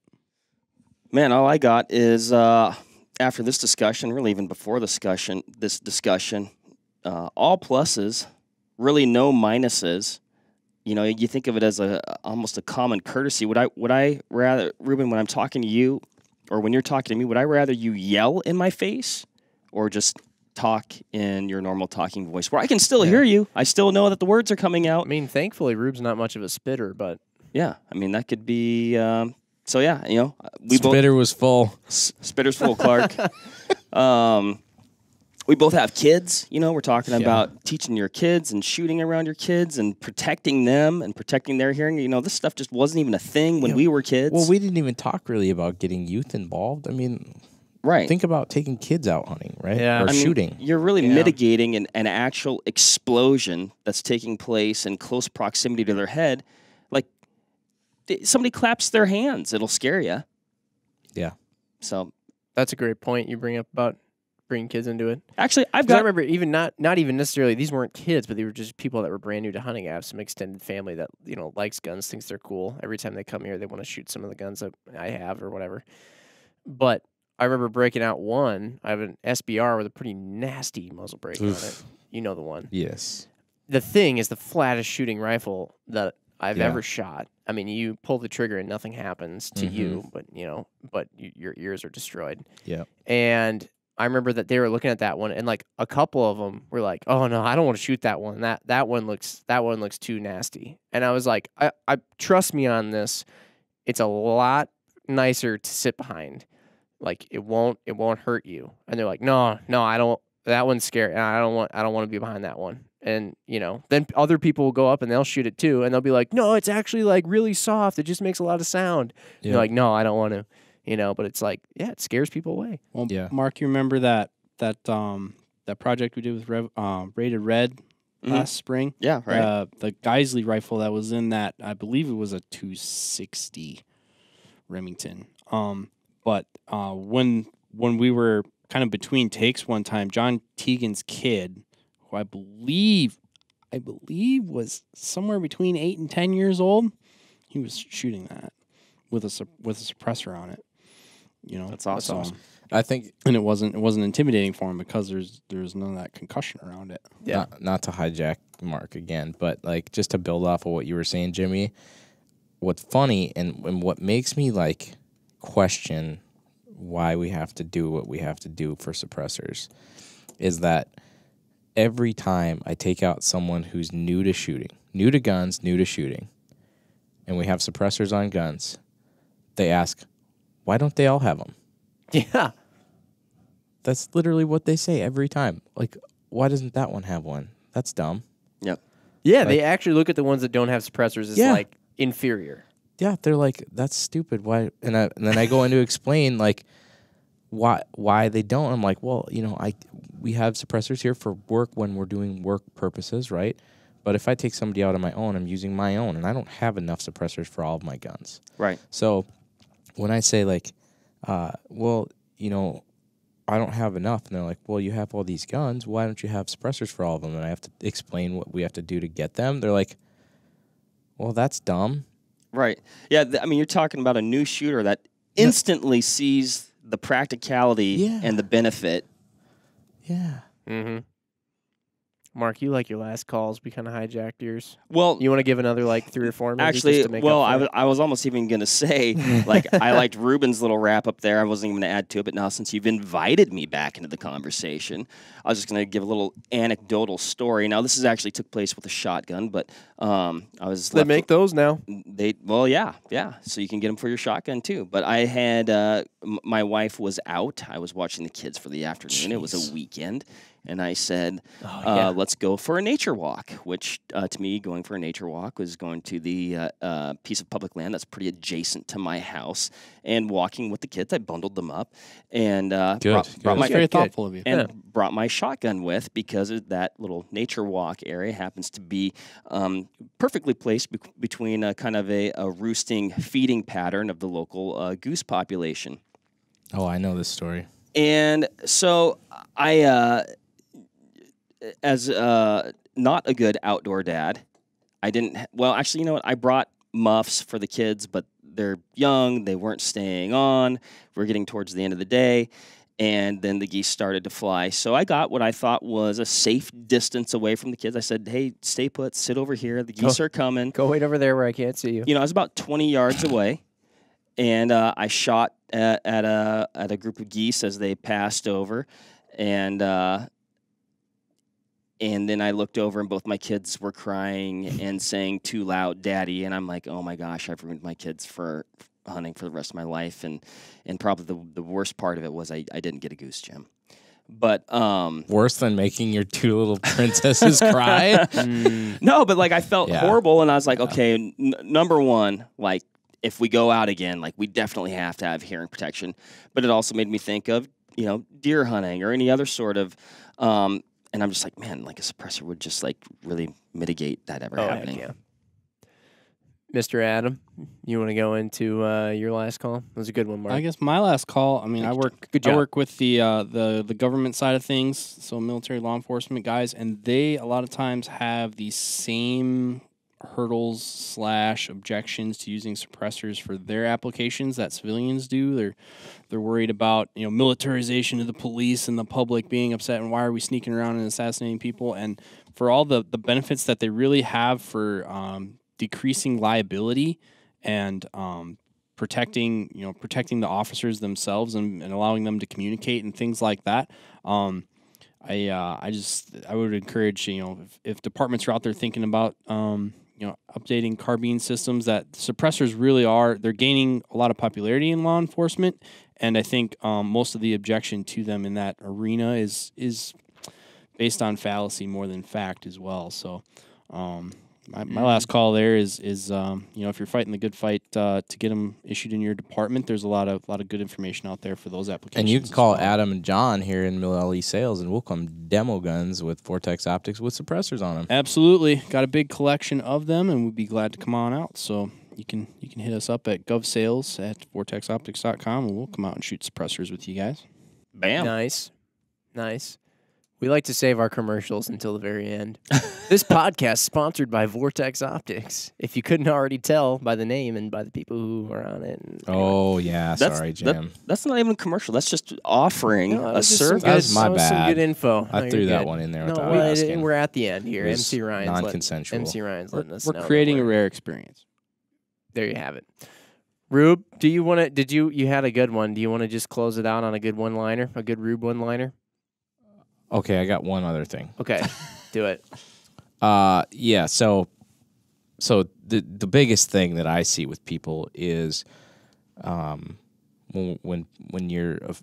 Man, all I got is uh, after this discussion, really even before the discussion, this discussion, uh, all pluses, really no minuses. You know, you think of it as a almost a common courtesy. Would I would I rather Reuben when I'm talking to you, or when you're talking to me, would I rather you yell in my face, or just talk in your normal talking voice where I can still Yeah. hear you? I still know that the words are coming out. I mean, thankfully, Rube's not much of a spitter, but Yeah, I mean that could be um, so yeah, you know, we both Spitter was full. S- Spitter's full Clark. um, we both have kids. You know, we're talking about teaching your kids and shooting around your kids and protecting them and protecting their hearing. You know, this stuff just wasn't even a thing when we were kids. Well, we didn't even talk really about getting youth involved. I mean, right. think about taking kids out hunting, right? Yeah. Or I I mean, shooting. You're really Yeah. mitigating an, an actual explosion that's taking place in close proximity to their head. Like somebody claps their hands, it'll scare you. Yeah. So That's a great point you bring up about bringing kids into it. actually, I've 'Cause I remember even not not even necessarily these weren't kids, but they were just people that were brand new to hunting. I have some extended family that you know likes guns, thinks they're cool. Every time they come here, they want to shoot some of the guns that I have or whatever. But I remember breaking out one. I have an SBR with a pretty nasty muzzle brake on it. You know the one. Yes. The thing is the flattest shooting rifle that I've Yeah. ever shot. I mean, you pull the trigger and nothing happens to you, mm-hmm. but you know, but y- your ears are destroyed. Yep. And I remember that they were looking at that one, and like a couple of them were like, "Oh no, I don't want to shoot that one. That that one looks that one looks too nasty." And I was like, "I, I trust me on this. It's a lot nicer to sit behind. Like it won't it won't hurt you." And they're like, "No, no, I don't. That one's scary. I don't want I don't want to be behind that one." And you know, then other people will go up and they'll shoot it too, and they'll be like, "No, it's actually like really soft. It just makes a lot of sound." Yeah. You're like, "No, I don't want to." You know, but it's like, yeah, it scares people away. Well, Yeah. Mark, you remember that that um that project we did with Rev, uh, Rated Red Mhm. last spring? yeah, right. Uh, the Geisley rifle that was in that, I believe it was a 260 Remington. Um, but uh, when when we were kind of between takes one time, John Tegan's kid, who I believe I believe was somewhere between eight and ten years old, he was shooting that with a with a suppressor on it. You know, That's awesome. so- I think and it wasn't it wasn't intimidating for him because there's there's none of that concussion around it. Yeah. not, not to hijack Mark again, but like just to build off of what you were saying, Jimmy. What's funny and, and what makes me like question why we have to do what we have to do for suppressors is that every time I take out someone who's new to shooting, new to guns, new to shooting, and we have suppressors on guns, they ask, why don't they all have them? Yeah. That's literally what they say every time. Like, why doesn't that one have one? That's dumb. yep. Yeah, they actually look at the ones that don't have suppressors as Yeah. like inferior. Yeah, they're like, that's stupid. Why? And, I, and then I go in to explain like why why they don't. I'm like, well, you know, I we have suppressors here for work when we're doing work purposes, right? But if I take somebody out on my own, I'm using my own, and I don't have enough suppressors for all of my guns. Right. So when I say like, uh, well, you know, I don't have enough, and they're like, well, you have all these guns. Why don't you have suppressors for all of them? And I have to explain what we have to do to get them. They're like, well, that's dumb. Right. Yeah. th- I mean, you're talking about a new shooter that instantly sees the practicality Yeah. and the benefit. Yeah. Mm-hmm. Mark, you like your last calls. We kind of hijacked yours. Well, You want to give another like three or four? Actually, to make well, I was. I was almost even going to say, like, I liked Reuben's little wrap up there. I wasn't even going to add to it, but now since you've invited me back into the conversation, I was just going to give a little anecdotal story. Now, this is actually took place with a shotgun, but um, I was They make those now. they well yeah yeah so you can get them for your shotgun too but i had uh, m- my wife was out i was watching the kids for the afternoon it was a weekend and i said Oh, uh, let's go for a nature walk which uh, to me going for a nature walk was going to the uh, uh, piece of public land that's pretty adjacent to my house and walking with the kids i bundled them up and uh, Good, brought, good. brought my very thoughtful of you. and Yeah. brought my shotgun with because of that little nature walk area happens to be um, perfectly placed be- between a kind of a, a roosting feeding pattern of the local uh, goose population. Oh, I know this story. And so I, uh, as uh, not a good outdoor dad, I didn't. Well, actually, you know what? I brought muffs for the kids, but they're young. They weren't staying on. We're getting towards the end of the day. And then the geese started to fly. So I got what I thought was a safe distance away from the kids. I said, hey, stay put, sit over here. The geese are coming Go wait over there where I can't see you. you know, I was about 20 yards away, and uh, I shot at, at a at a group of geese as they passed over, and uh, and then I looked over, and both my kids were crying and saying too loud, "Daddy!" And I'm like, "Oh my gosh, I've ruined my kids for hunting for the rest of my life, and and probably the the worst part of it was I, I didn't get a goose, Jim. But um, Worse than making your two little princesses cry. Mm, no, but like I felt Yeah. horrible, and I was like, okay, n- number one, like if we go out again, like we definitely have to have hearing protection. But it also made me think of you know deer hunting or any other sort of. Um, and I'm just like, man, like a suppressor would just like really mitigate that ever oh, happening. yeah. Mr. Adam, you want to go into uh, your last call? That was a good one, Mark. I guess my last call. I mean, I Thank you, work. Good job. I work with the uh, the the government side of things, so military law enforcement guys, and they a lot of times have the same hurdles slash objections to using suppressors for their applications that civilians do. They're they're worried about you know militarization of the police and the public being upset, and why are we sneaking around and assassinating people? And for all the the benefits that they really have for um, decreasing liability and um, protecting you know protecting the officers themselves and, and allowing them to communicate and things like that um, I uh, I just I would encourage you know if, if departments are out there thinking about um, you know updating carbine systems that suppressors really are they're gaining a lot of popularity in law enforcement. And I think um, most of the objection to them in that arena is is based on fallacy more than fact as well. So um, my, my last call there is is um, you know if you're fighting the good fight uh, to get them issued in your department, there's a lot of lot of good information out there for those applications. and you can call well. Adam and John here in Mill LE Sales, and we'll come demo guns with Vortex optics with suppressors on them. Absolutely, got a big collection of them, and we'd be glad to come on out. So you can you can hit us up at govsales at vortexoptics.com, and we'll come out and shoot suppressors with you guys. Bam. Nice. Nice. We like to save our commercials until the very end. this podcast is sponsored by Vortex Optics. If you couldn't already tell by the name and by the people who are on it. Anyway. Oh yeah, That's, sorry, that- Jim. that's not even a commercial. That's just offering No, a was just service. good, That was my that was some bad. good info. I No, threw that good. one in there No, without well, asking. we're at the end here. MC Ryan's non-consensual. MC Ryan's We're, letting us we're know creating a rare experience. There you have it. Rube, do you want to? Did you? You had a good one. Do you want to just close it out on a good one-liner, a good Rube one-liner? Okay, I got one other thing. Okay, do it. Uh, yeah. So, so the the biggest thing that I see with people is, um, when when when you're a,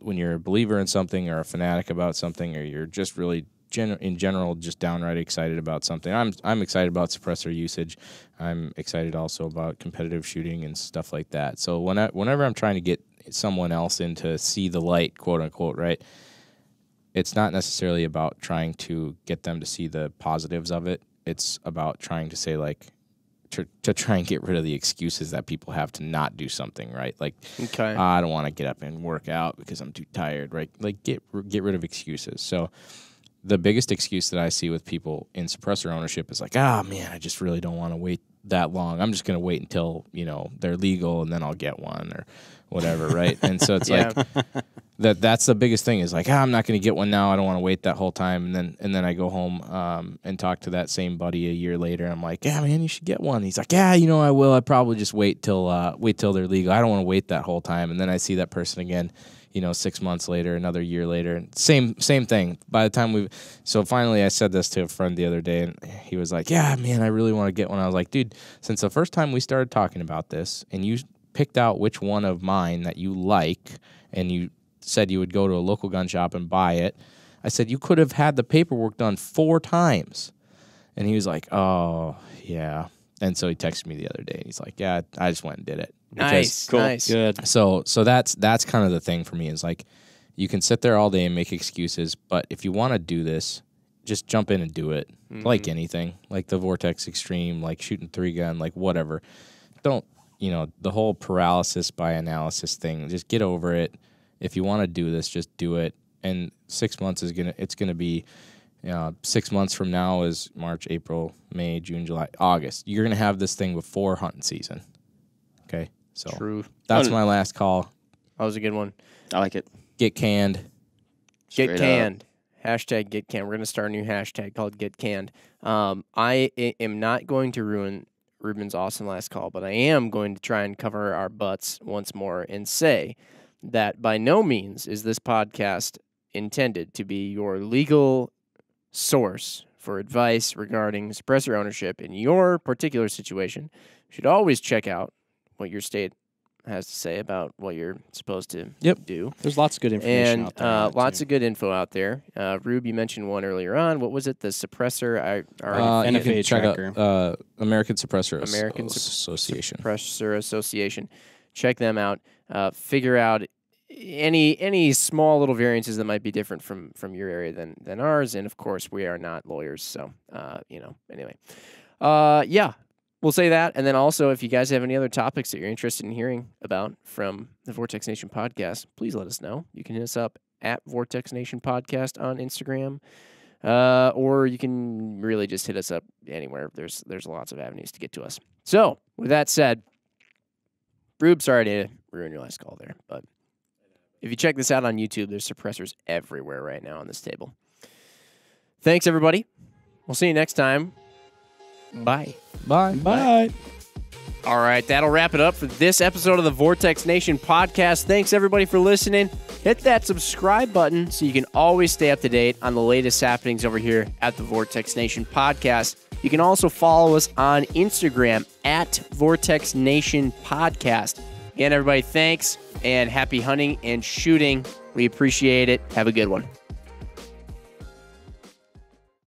when you're a believer in something or a fanatic about something, or you're just really gen- in general just downright excited about something. I'm I'm excited about suppressor usage. I'm excited also about competitive shooting and stuff like that. So when I, whenever I'm trying to get someone else in to see the light, quote unquote, right? It's not necessarily about trying to get them to see the positives of it. It's about trying to say like to, to try and get rid of the excuses that people have to not do something, right? Like Okay. "Ah, I don't want to get up and work out because I'm too tired, right? Like get get rid of excuses. So the biggest excuse that I see with people in suppressor ownership is like, ah, man, I just really don't want to wait that long. I'm just going to wait until you know they're legal and then I'll get one or whatever, right? And so it's Yeah. like that. That's the biggest thing is like, ah, I'm not going to get one now. I don't want to wait that whole time. And then and then I go home um, and talk to that same buddy a year later. I'm like, yeah, man, you should get one. He's like, yeah, you know, I will. I probably just wait till uh, wait till they're legal. I don't want to wait that whole time. And then I see that person again you know, six months later, another year later, and same same thing. By the time we, so finally, I said this to a friend the other day, and he was like, "Yeah, man, I really want to get one." I was like, "Dude, since the first time we started talking about this, and you picked out which one of mine that you like, and you said you would go to a local gun shop and buy it, I said you could have had the paperwork done four times." And he was like, "Oh, yeah." And so he texted me the other day, and he's like, "Yeah, I just went and did it." Because- nice. Cool. Nice. Good. so so that's that's kind of the thing for me is like you can sit there all day and make excuses, but if you want to do this, just jump in and do it. Mm-hmm. Like anything, like the Vortex Extreme, like shooting three gun, like whatever. Don't you know the whole paralysis by analysis thing? Just get over it. If you want to do this, just do it. And six months is gonna it's gonna be. You know, six months from now is March, April, May, June, July, August. You're gonna have this thing before hunting season. Okay, so True. that's my last call. That was a good one. I like it. Get canned. Straight Get up. canned. Hashtag get canned. We're gonna start a new hashtag called get canned. Um, I i- am not going to ruin Reuben's awesome last call, but I am going to try and cover our butts once more and say that by no means is this podcast intended to be your legal source for advice regarding suppressor ownership in your particular situation. You should always check out what your state has to say about what you're supposed to Yep. do. There's lots of good information And out there. uh, lots of good info out there. Uh, Rube, you mentioned one earlier on. What was it? The suppressor, I, or Uh, NFA check out tracker. uh, American Suppressor American Association. Suppressor Association. Check them out. Uh, figure out any any small little variances that might be different from from your area than than ours. And of course, we are not lawyers, so uh, you know. Anyway, uh, yeah, we'll say that. And then also, if you guys have any other topics that you're interested in hearing about from the Vortex Nation podcast, please let us know. You can hit us up at Vortex Nation Podcast on Instagram. Uh, or you can really just hit us up anywhere. There's there's lots of avenues to get to us. So with that said, Rube, sorry to ruin your last call there, but if you check this out on YouTube, there's suppressors everywhere right now on this table. Thanks everybody. We'll see you next time. Bye. Bye. Bye. All right, that'll wrap it up for this episode of the Vortex Nation podcast. Thanks everybody for listening. Hit that subscribe button so you can always stay up to date on the latest happenings over here at the Vortex Nation podcast. You can also follow us on Instagram at Vortex Nation Podcast. Again, everybody, thanks and happy hunting and shooting. We appreciate it. Have a good one.